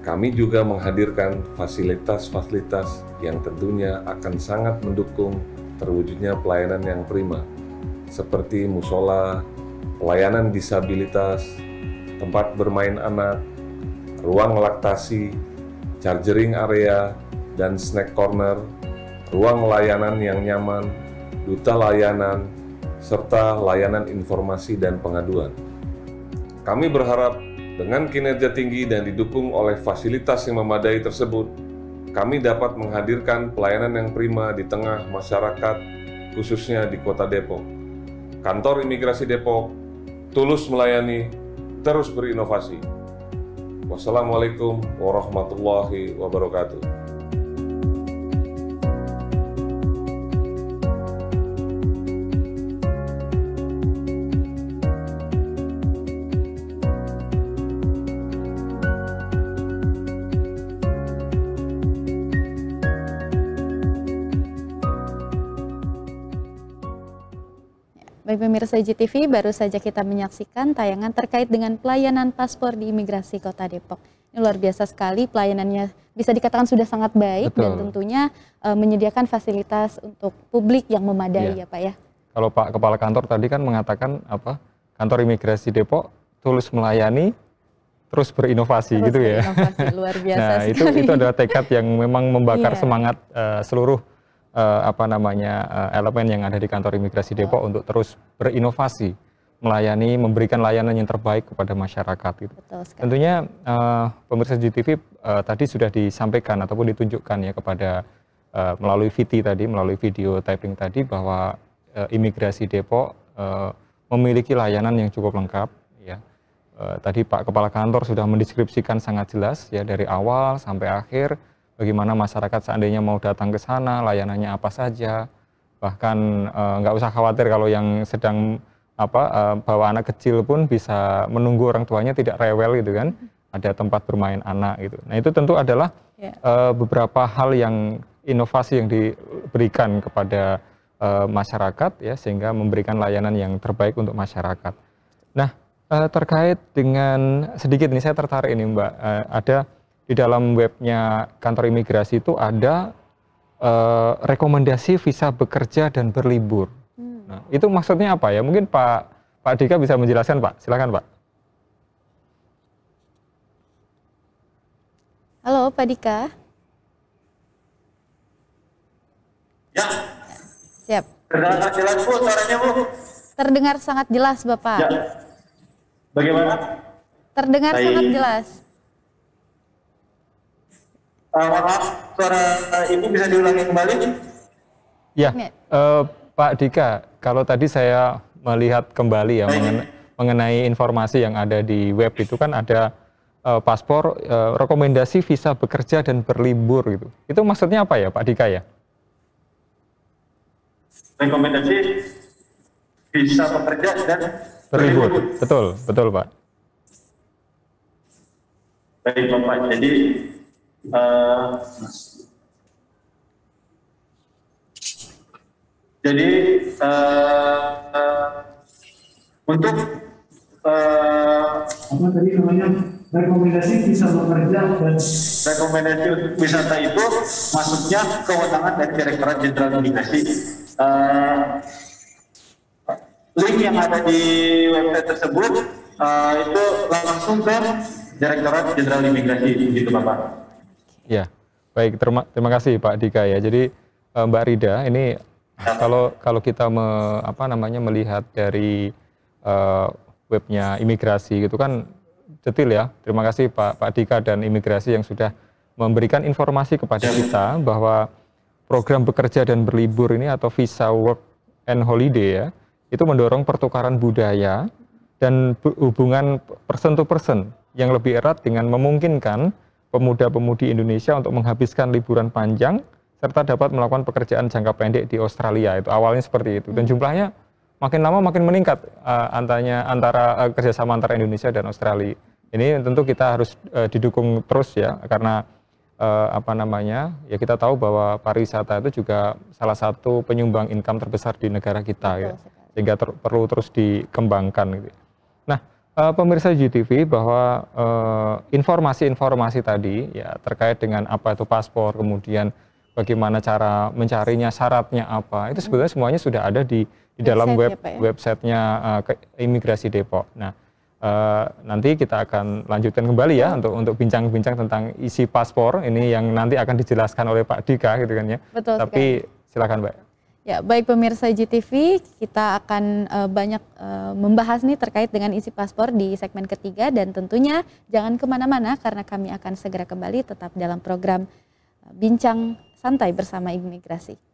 kami juga menghadirkan fasilitas-fasilitas yang tentunya akan sangat mendukung terwujudnya pelayanan yang prima, seperti musola, pelayanan disabilitas, tempat bermain anak, ruang laktasi, chargering area, dan snack corner, ruang layanan yang nyaman, duta layanan, serta layanan informasi dan pengaduan. Kami berharap Dengan kinerja tinggi dan didukung oleh fasilitas yang memadai tersebut, kami dapat menghadirkan pelayanan yang prima di tengah masyarakat, khususnya di Kota Depok. Kantor Imigrasi Depok tulus melayani, terus berinovasi. Wassalamualaikum warahmatullahi wabarakatuh. Pemirsa IGTV, baru saja kita menyaksikan tayangan terkait dengan pelayanan paspor di Imigrasi Kota Depok. Ini luar biasa sekali pelayanannya bisa dikatakan sudah sangat baik dan Betul. tentunya eh, menyediakan fasilitas untuk publik yang memadai Iya. ya Pak ya. Kalau Pak Kepala Kantor tadi kan mengatakan apa kantor imigrasi Depok tulus melayani, terus berinovasi Terus gitu ya. berinovasi, luar biasa nah itu sekali. itu adalah tekad yang memang membakar Iya. semangat eh, seluruh eh, apa namanya eh, elemen yang ada di kantor imigrasi Depok untuk terus berinovasi, melayani, memberikan layanan yang terbaik kepada masyarakat gitu. Betul sekali. Tentunya eh, pemirsa GTV eh, tadi sudah disampaikan ataupun ditunjukkan ya kepada eh, melalui VT tadi, melalui video typing tadi bahwa eh, imigrasi Depok eh, memiliki layanan yang cukup lengkap ya. Eh, tadi Pak Kepala Kantor sudah mendeskripsikan sangat jelas ya dari awal sampai akhir bagaimana masyarakat seandainya mau datang ke sana layanannya apa saja. Bahkan eh, nggak usah khawatir kalau yang sedang apa eh, bawa anak kecil pun bisa menunggu orang tuanya tidak rewel gitu kan. Ada tempat bermain anak gitu. Nah itu tentu adalah Ya. eh, beberapa hal yang inovasi yang diberikan kepada eh, masyarakat ya sehingga memberikan layanan yang terbaik untuk masyarakat. Nah terkait dengan sedikit ini saya tertarik ini mbak. Ada di dalam webnya kantor imigrasi itu ada eh, rekomendasi visa bekerja dan berlibur Hmm. Nah, itu maksudnya apa ya? Mungkin Pak Pak Dika bisa menjelaskan, Pak. Silakan, Pak. Halo Pak Dika. Ya, Siap. terdengar jelas Bu suaranya Bu. Terdengar sangat jelas Bapak. Ya. Bagaimana? Terdengar Baik. sangat jelas. Uh, maaf, suara Ibu bisa diulangi kembali? Ya, eh, Pak Dika, kalau tadi saya melihat kembali ya Baik. mengen- mengenai informasi yang ada di web itu kan ada eh, paspor eh, rekomendasi visa bekerja dan berlibur gitu. Itu maksudnya apa ya, Pak Dika ya? Rekomendasi bisa bekerja dan Berlibur. Betul, betul, Pak. Baik Bapak, jadi eh, jadi eh, eh, untuk eh, apa tadi namanya rekomendasi bisa bekerja dan rekomendasi untuk wisata itu masuknya kewenangan dari Direktorat Jenderal Imigrasi. Eh, link yang ada di website tersebut eh, itu langsung ke Direktorat Jenderal Imigrasi gitu Bapak. Ya, baik. Terima, terima kasih Pak Dika ya. Jadi eh, Mbak Rida, ini kalau kalau kita me- apa namanya melihat dari eh, webnya imigrasi gitu kan detil ya. Terima kasih Pak Pak Dika dan imigrasi yang sudah memberikan informasi kepada kita bahwa program bekerja dan berlibur ini atau visa work and holiday ya itu mendorong pertukaran budaya dan bu- hubungan person to person yang lebih erat dengan memungkinkan pemuda-pemudi Indonesia untuk menghabiskan liburan panjang serta dapat melakukan pekerjaan jangka pendek di Australia. Itu awalnya seperti itu. Dan jumlahnya makin lama makin meningkat eh, antanya antara eh, kerjasama antara Indonesia dan Australia. Ini tentu kita harus eh, didukung terus ya karena eh, apa namanya ya kita tahu bahwa pariwisata itu juga salah satu penyumbang income terbesar di negara kita Betul ya. sehingga ter- perlu terus dikembangkan gitu. Eh, pemirsa GTV bahwa eh, informasi-informasi tadi ya terkait dengan apa itu paspor, kemudian bagaimana cara mencarinya, syaratnya apa, itu sebetulnya semuanya sudah ada di di dalam Website web ya, ya? websitenya ke- Imigrasi Depok. Nah, eh, nanti kita akan lanjutkan kembali ya untuk untuk bincang-bincang tentang isi paspor ini yang nanti akan dijelaskan oleh Pak Dika gitu kan ya. Betul Tapi silakan Mbak. Ya, baik pemirsa GTV, kita akan uh, banyak uh, membahas nih terkait dengan isi paspor di segmen ketiga dan tentunya jangan ke mana-mana karena kami akan segera kembali tetap dalam program uh, Bincang Santai bersama Imigrasi.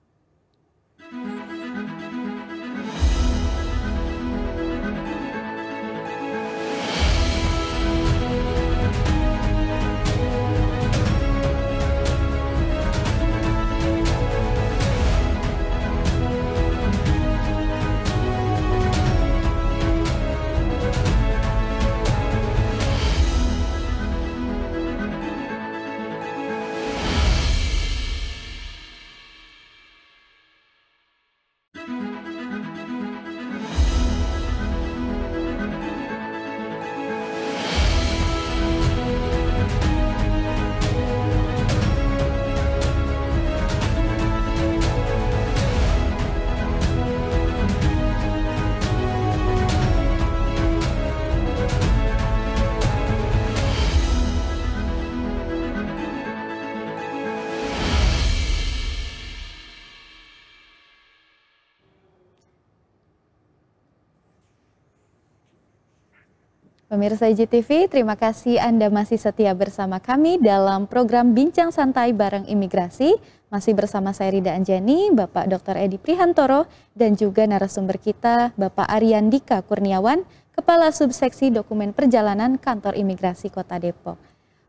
Pemirsa IGTV, terima kasih Anda masih setia bersama kami dalam program Bincang Santai bareng Imigrasi. Masih bersama saya Rida Anjani, Bapak Dr. Edi Prihantoro, dan juga narasumber kita Bapak Aryan Dika Kurniawan, Kepala Subseksi Dokumen Perjalanan Kantor Imigrasi Kota Depok.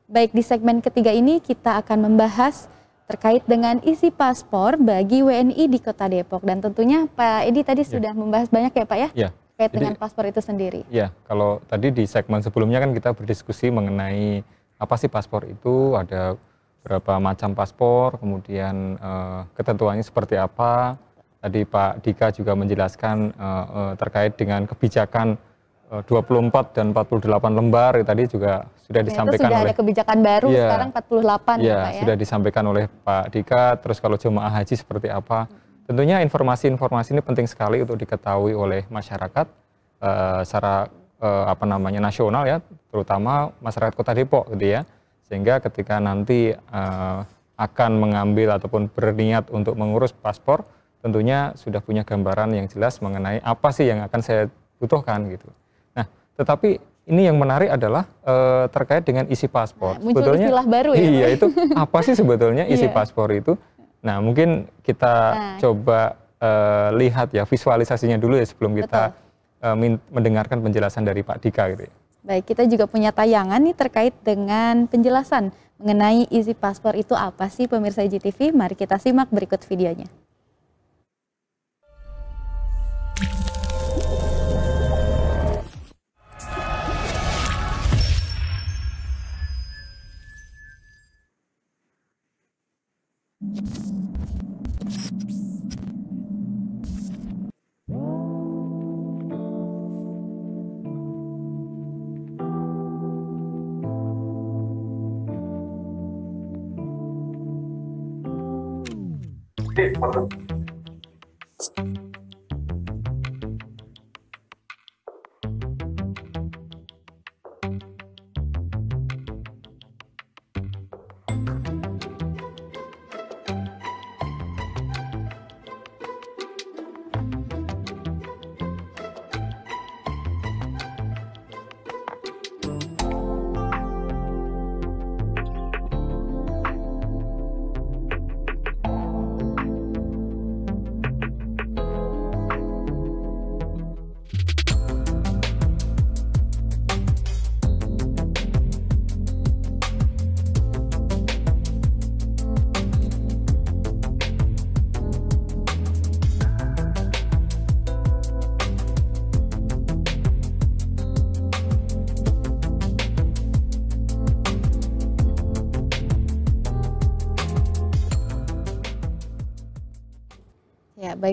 Baik, di segmen ketiga ini kita akan membahas terkait dengan isi paspor bagi WNI di Kota Depok. Dan tentunya Pak Edi tadi ya. sudah membahas banyak ya Pak ya? Ya terkait Jadi, dengan paspor itu sendiri. Ya, kalau tadi di segmen sebelumnya kan kita berdiskusi mengenai apa sih paspor itu, ada berapa macam paspor, kemudian uh, ketentuannya seperti apa. Tadi Pak Dika juga menjelaskan uh, uh, terkait dengan kebijakan uh, 24 dan 48 lembar tadi juga sudah ya, disampaikan itu sudah oleh ada kebijakan baru ya, sekarang 48 ya, ya Pak ya. sudah disampaikan oleh Pak Dika. Terus kalau jemaah haji seperti apa? Hmm Tentunya informasi-informasi ini penting sekali untuk diketahui oleh masyarakat uh, secara uh, apa namanya nasional ya, terutama masyarakat Kota Depok gitu ya. Sehingga ketika nanti uh, akan mengambil ataupun berniat untuk mengurus paspor, tentunya sudah punya gambaran yang jelas mengenai apa sih yang akan saya butuhkan gitu. Nah, tetapi ini yang menarik adalah uh, terkait dengan isi paspor. Nah, muncul sebetulnya istilah baru ya. Iya, itu apa sih sebetulnya isi iya. paspor itu? Nah, mungkin kita nah. coba uh, lihat ya visualisasinya dulu ya sebelum kita uh, mendengarkan penjelasan dari Pak Dika gitu ya. Baik, kita juga punya tayangan nih terkait dengan penjelasan mengenai isi paspor itu apa sih pemirsa IGTV. Mari kita simak berikut videonya. করবেন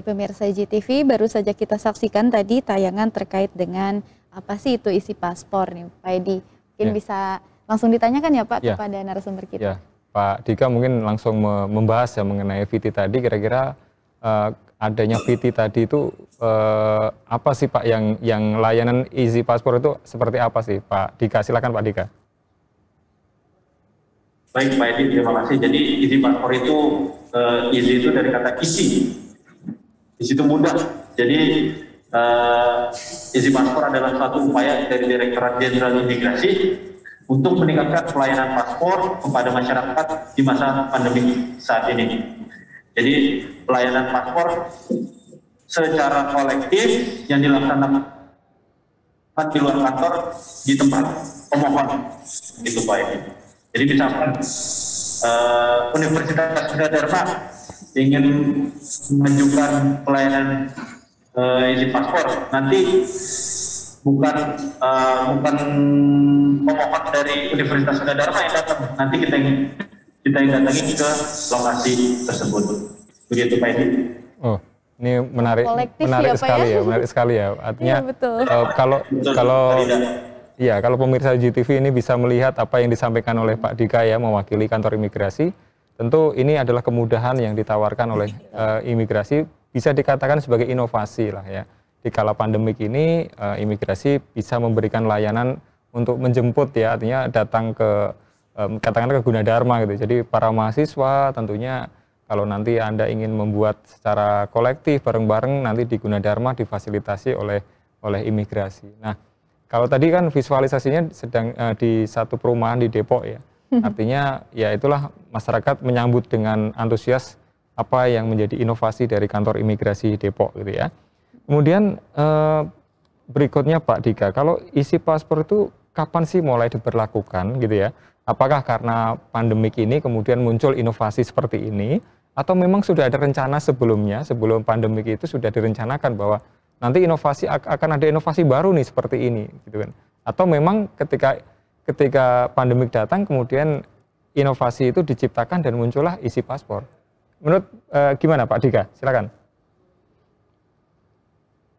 baik pemirsa IGTV, baru saja kita saksikan tadi tayangan terkait dengan apa sih itu isi paspor nih Pak Edi. Mungkin ya. bisa langsung ditanyakan ya Pak ya. kepada narasumber kita. Ya. Pak Dika mungkin langsung membahas ya mengenai VT tadi, kira-kira uh, adanya VT tadi itu uh, apa sih Pak yang yang layanan isi paspor itu seperti apa sih Pak Dika? Silakan Pak Dika. Baik Pak Edi, terima kasih. Jadi isi paspor itu uh, isi itu dari kata isi di situ mudah. Jadi uh, izin paspor adalah satu upaya dari Direktorat Jenderal Imigrasi untuk meningkatkan pelayanan paspor kepada masyarakat di masa pandemi saat ini. Jadi pelayanan paspor secara kolektif yang dilaksanakan di luar kantor di tempat pemohon itu ini. Jadi misalkan uh, Universitas Dharma ingin menunjukkan pelayanan uh, izin paspor, nanti bukan uh, bukan pemohon dari Universitas Dharma yang datang, nanti kita ingin kita yang datangi ke lokasi tersebut. Begitu Pak Edi. Oh, ini menarik Kolektif menarik ya, Pak sekali ya? ya, menarik sekali ya. Artinya Iya, betul. eh, kalau Betul, kalau. Iya, kalau pemirsa GTV ini bisa melihat apa yang disampaikan oleh Pak Dika ya mewakili kantor imigrasi, tentu ini adalah kemudahan yang ditawarkan oleh eh, imigrasi bisa dikatakan sebagai inovasi lah ya. Di kala pandemik ini eh, imigrasi bisa memberikan layanan untuk menjemput ya, artinya datang ke eh, katakanlah ke Gunadarma gitu. Jadi para mahasiswa tentunya kalau nanti Anda ingin membuat secara kolektif bareng-bareng nanti di Gunadarma difasilitasi oleh oleh imigrasi. Nah, kalau tadi kan visualisasinya sedang eh, di satu perumahan di Depok ya. Artinya ya itulah masyarakat menyambut dengan antusias apa yang menjadi inovasi dari kantor imigrasi Depok gitu ya. Kemudian eh, berikutnya Pak Dika, kalau isi paspor itu kapan sih mulai diberlakukan gitu ya? Apakah karena pandemik ini kemudian muncul inovasi seperti ini atau memang sudah ada rencana sebelumnya sebelum pandemik itu sudah direncanakan bahwa nanti inovasi ak- akan ada inovasi baru nih seperti ini gitu kan? Atau memang ketika ketika pandemik datang kemudian inovasi itu diciptakan dan muncullah isi paspor. Menurut eh, gimana Pak Dika? Silakan.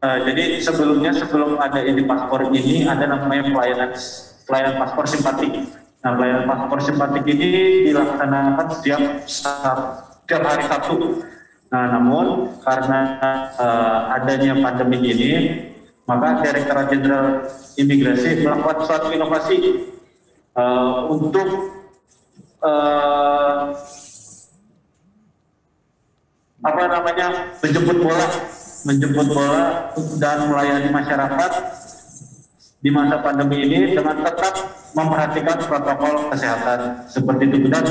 Uh, jadi sebelumnya sebelum ada ini paspor ini ada namanya pelayanan pelayanan paspor simpatik. Nah pelayanan paspor simpatik ini dilaksanakan setiap setiap hari Sabtu. Nah namun karena uh, adanya pandemi ini maka Direktorat Jenderal Imigrasi melakukan suatu inovasi uh, untuk uh, apa namanya menjemput bola menjemput bola dan melayani masyarakat di masa pandemi ini dengan tetap memperhatikan protokol kesehatan. Seperti itu dan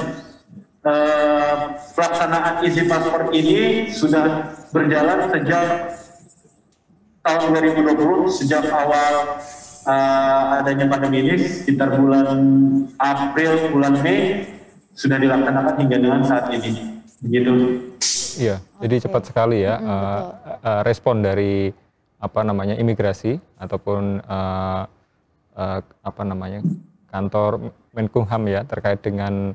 eh, pelaksanaan isi paspor ini sudah berjalan sejak tahun 2020 sejak awal eh, adanya pandemi ini sekitar bulan April bulan Mei sudah dilaksanakan hingga dengan saat ini. Begitu. Iya, jadi cepat sekali ya eh, eh, respon dari apa namanya imigrasi ataupun eh, eh, apa namanya kantor Menkumham ya terkait dengan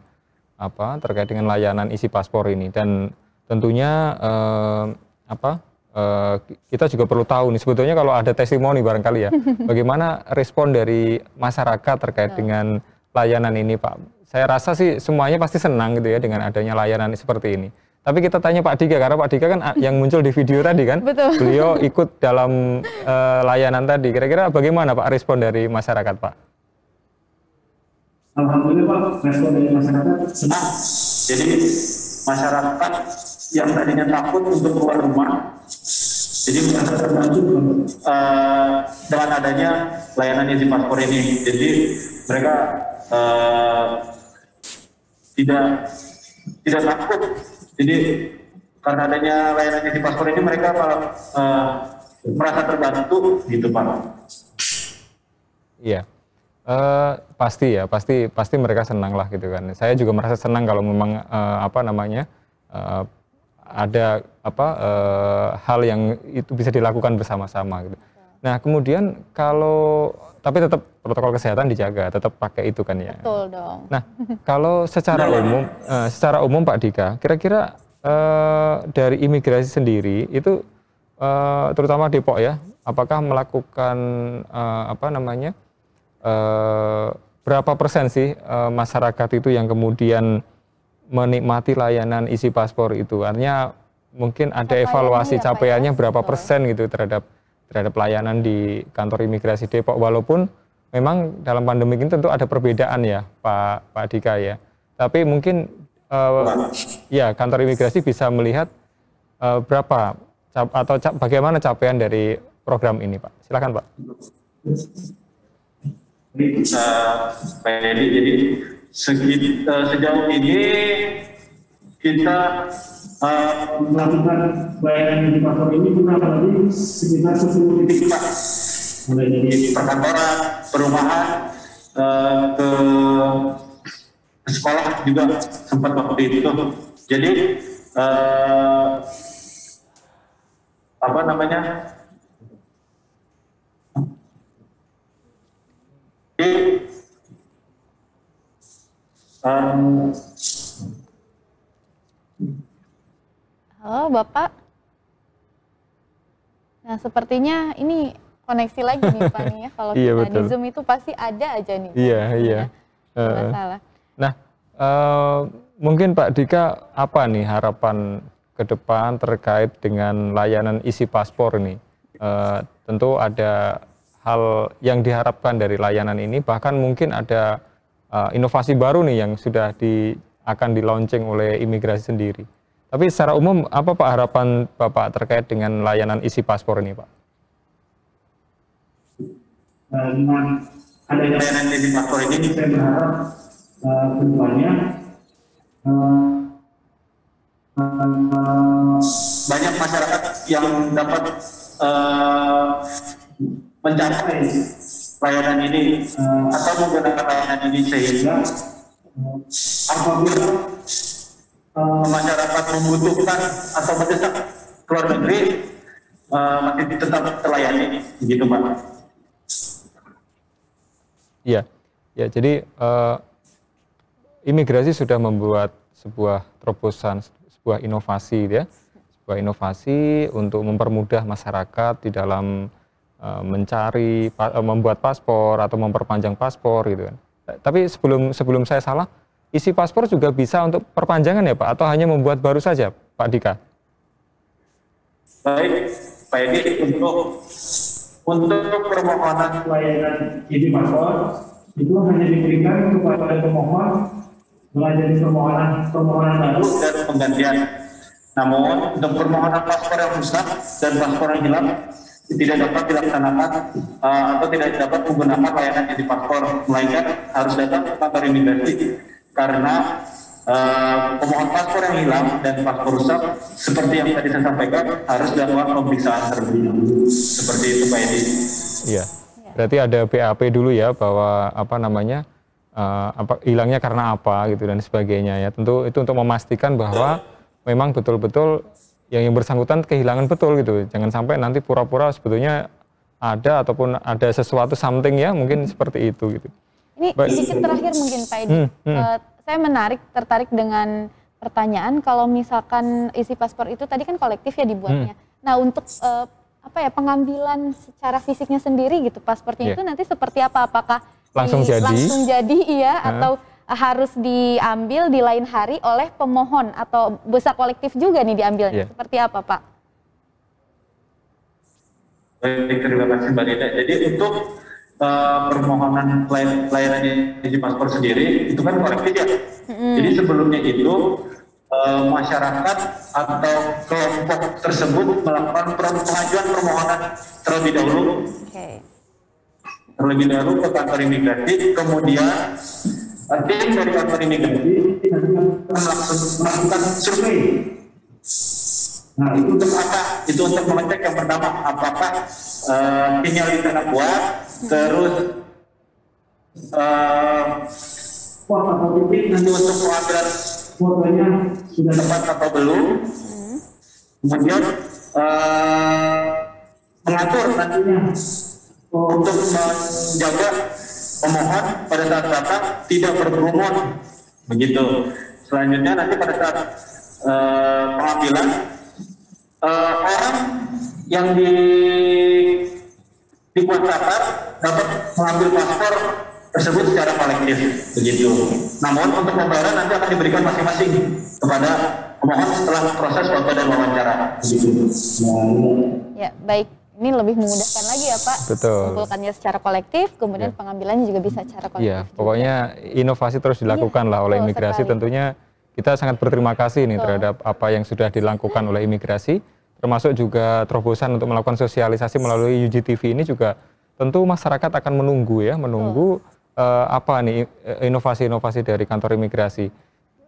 apa terkait dengan layanan isi paspor ini. Dan tentunya eh, apa eh, kita juga perlu tahu nih sebetulnya kalau ada testimoni barangkali ya bagaimana respon dari masyarakat terkait dengan layanan ini Pak. Saya rasa sih semuanya pasti senang gitu ya dengan adanya layanan seperti ini. Tapi kita tanya Pak Dika karena Pak Dika kan a- yang muncul di video tadi kan, Betul. beliau ikut dalam eh, layanan tadi. Kira-kira bagaimana Pak respon dari masyarakat Pak? Alhamdulillah Pak, respon dari masyarakat senang. Jadi masyarakat yang tadinya takut untuk keluar rumah, jadi merasa terbantu eh, dengan adanya layanan izin paspor ini. Jadi mereka eh, tidak tidak takut. Jadi karena adanya layanan izin paspor ini mereka eh, merasa terbantu gitu Pak. Iya. Eh, pasti ya, pasti pasti mereka senang lah gitu kan. Saya juga merasa senang kalau memang eh, apa namanya eh, ada apa eh, hal yang itu bisa dilakukan bersama-sama gitu. Nah kemudian kalau tapi tetap protokol kesehatan dijaga, tetap pakai itu kan ya. Betul dong. Nah kalau secara umum, eh, secara umum Pak Dika, kira-kira eh, dari imigrasi sendiri itu eh, terutama Depok ya, apakah melakukan eh, apa namanya? eh, berapa persen sih eh, masyarakat itu yang kemudian menikmati layanan isi paspor itu? Artinya mungkin ada Capaiannya evaluasi ya, Pak, ya? capaiannya berapa persen gitu terhadap terhadap pelayanan di kantor imigrasi Depok walaupun memang dalam pandemi ini tentu ada perbedaan ya Pak Pak Dika ya. Tapi mungkin eh, ya kantor imigrasi bisa melihat eh, berapa cap- atau cap- bagaimana capaian dari program ini Pak? Silakan Pak. Ini uh, Pak Edi, jadi eh, sejauh ini kita uh, melakukan bayaran indikator ini kurang lebih sekitar 10 titik Pak. Mulai dari perkantoran, perumahan, eh, ke ke sekolah juga sempat waktu itu. Jadi eh, apa namanya? Jadi, em, Halo Bapak. Nah sepertinya ini koneksi lagi nih Pak nih ya. Kalau Iya, kita di betul. Zoom itu pasti ada aja nih. Iya, koneksinya. iya. Nggak Eh, Masalah. Nah, eh, mungkin Pak Dika apa nih harapan ke depan terkait dengan layanan isi paspor ini? Eh, tentu ada hal yang diharapkan dari layanan ini, bahkan mungkin ada eh, inovasi baru nih yang sudah di, akan di launching oleh imigrasi sendiri. Tapi secara umum apa Pak harapan Bapak terkait dengan layanan isi paspor ini Pak? eh, dengan adanya layanan indikator ini saya berharap eh, ke depannya eh, eh, banyak masyarakat yang dapat eh, mencapai layanan ini eh, atau menggunakan layanan ini sehingga eh, apabila eh, masyarakat membutuhkan atau mendesak keluar negeri eh, masih tetap terlayani. Gitu pak. Iya, ya jadi eh, imigrasi sudah membuat sebuah terobosan, sebuah inovasi, ya, sebuah inovasi untuk mempermudah masyarakat di dalam mencari, pa- eh, membuat paspor atau memperpanjang paspor, gitu kan. Eh, Tapi sebelum sebelum saya salah, isi paspor juga bisa untuk perpanjangan ya Pak, atau hanya membuat baru saja, Pak Dika? Baik, Pak Edi, untuk untuk permohonan pelayanan izin paspor itu hanya diberikan kepada pemohon melayani permohonan permohonan baru dan penggantian. Namun untuk permohonan paspor yang rusak dan paspor yang hilang tidak dapat dilaksanakan eh, atau tidak dapat menggunakan layanan izin paspor melainkan harus datang ke kantor imigrasi karena eh, pemohon paspor yang hilang dan paspor rusak seperti yang tadi saya sampaikan harus dilakukan pemeriksaan terlebih seperti itu Pak Edi. Iya. Berarti ada BAP dulu ya bahwa apa namanya eh, apa hilangnya karena apa gitu dan sebagainya ya. Tentu itu untuk memastikan bahwa memang betul-betul yang yang bersangkutan kehilangan betul gitu. Jangan sampai nanti pura-pura sebetulnya ada ataupun ada sesuatu something ya mungkin seperti itu gitu. Ini Baik. sedikit terakhir mungkin Pak Edi. Hmm, hmm. Eh, saya menarik, tertarik dengan pertanyaan kalau misalkan isi paspor itu tadi kan kolektif ya dibuatnya. Hmm. Nah untuk eh, apa ya pengambilan secara fisiknya sendiri gitu paspornya Iya. itu nanti seperti apa? Apakah Langsung di- jadi? Langsung jadi iya Hah? atau harus diambil di lain hari oleh pemohon atau bisa kolektif juga nih diambilnya? Iya. Seperti apa Pak? Baik, terima kasih Mbak Dina. Jadi untuk eh, permohonan pelayan- pelayanan izin paspor sendiri itu kan kolektif ya. Jadi sebelumnya itu eh, masyarakat atau kelompok tersebut melakukan pengajuan permohonan terlebih dahulu Oke. terlebih dahulu ke kantor imigrasi, kemudian tim dari kantor imigrasi melakukan, survei. Nah itu untuk apa? Itu untuk mengecek yang pertama apakah eh, sinyal di sana kuat, terus eh, atau nanti untuk pengambilan fotonya sudah tepat atau belum. Kemudian eh, mengatur nantinya untuk menjaga pemohon pada saat datang tidak berkerumun begitu. Selanjutnya nanti pada saat eh, pengambilan eh, orang yang di di Kuantatar dapat mengambil paspor tersebut secara kolektif begitu. Namun untuk pembayaran nanti akan diberikan masing-masing kepada pemohon setelah proses foto dan wawancara begitu. Ya baik. Ini lebih memudahkan lagi ya Pak. Betul. Mengumpulkannya secara kolektif, kemudian Iya. pengambilannya juga bisa secara kolektif. Iya, juga. pokoknya inovasi terus dilakukan lah oleh imigrasi. sekali. Tentunya kita sangat berterima kasih nih Betul. terhadap apa yang sudah dilakukan oleh imigrasi. termasuk juga terobosan untuk melakukan sosialisasi melalui UGTV ini juga tentu masyarakat akan menunggu ya, menunggu eh, apa nih eh, inovasi-inovasi dari kantor imigrasi.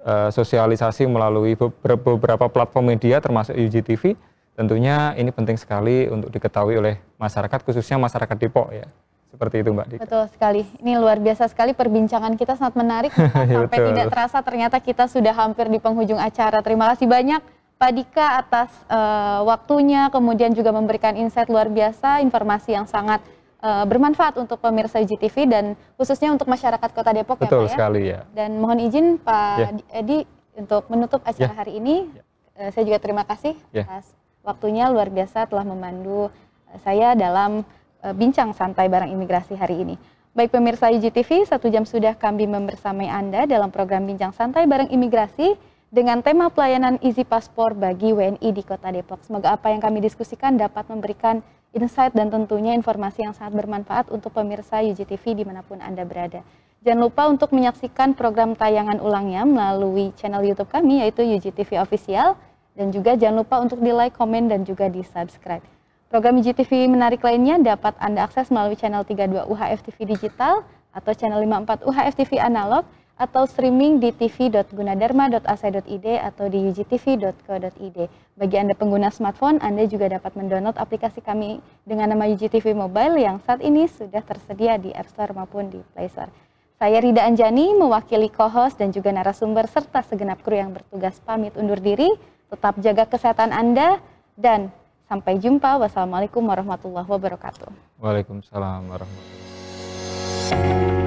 Eh, sosialisasi melalui beber- beberapa platform media termasuk UGTV tentunya ini penting sekali untuk diketahui oleh masyarakat khususnya masyarakat Depok ya. Seperti itu Mbak Dika. Betul sekali. Ini luar biasa sekali perbincangan kita sangat menarik. Ya, Sampai betul. tidak terasa ternyata kita sudah hampir di penghujung acara. Terima kasih banyak Pak Dika atas eh, waktunya, kemudian juga memberikan insight luar biasa, informasi yang sangat eh, bermanfaat untuk pemirsa IGTV dan khususnya untuk masyarakat Kota Depok ya Pak Betul ya. sekali ya. Dan mohon izin Pak Ya. Edi untuk menutup acara Ya. hari ini. Eh, saya juga terima kasih Ya. atas waktunya luar biasa telah memandu eh, saya dalam eh, bincang santai bareng imigrasi hari ini. Baik pemirsa IGTV, satu jam sudah kami membersamai Anda dalam program Bincang Santai bareng Imigrasi dengan tema pelayanan Easy Paspor bagi WNI di Kota Depok. Semoga apa yang kami diskusikan dapat memberikan insight dan tentunya informasi yang sangat bermanfaat untuk pemirsa UGTV di mana pun Anda berada. Jangan lupa untuk menyaksikan program tayangan ulangnya melalui channel YouTube kami yaitu UGTV Official dan juga jangan lupa untuk di like, komen dan juga di subscribe. Program UGTV menarik lainnya dapat Anda akses melalui channel 32 UHF TV Digital atau channel 54 UHF TV Analog atau streaming di tv.gunadarma.ac.id atau di ugtv.co.id. Bagi Anda pengguna smartphone, Anda juga dapat mendownload aplikasi kami dengan nama UGTV Mobile yang saat ini sudah tersedia di App Store maupun di Play Store. Saya Rida Anjani, mewakili co-host dan juga narasumber serta segenap kru yang bertugas pamit undur diri. Tetap jaga kesehatan Anda dan sampai jumpa. Wassalamualaikum warahmatullahi wabarakatuh. Waalaikumsalam warahmatullahi wabarakatuh.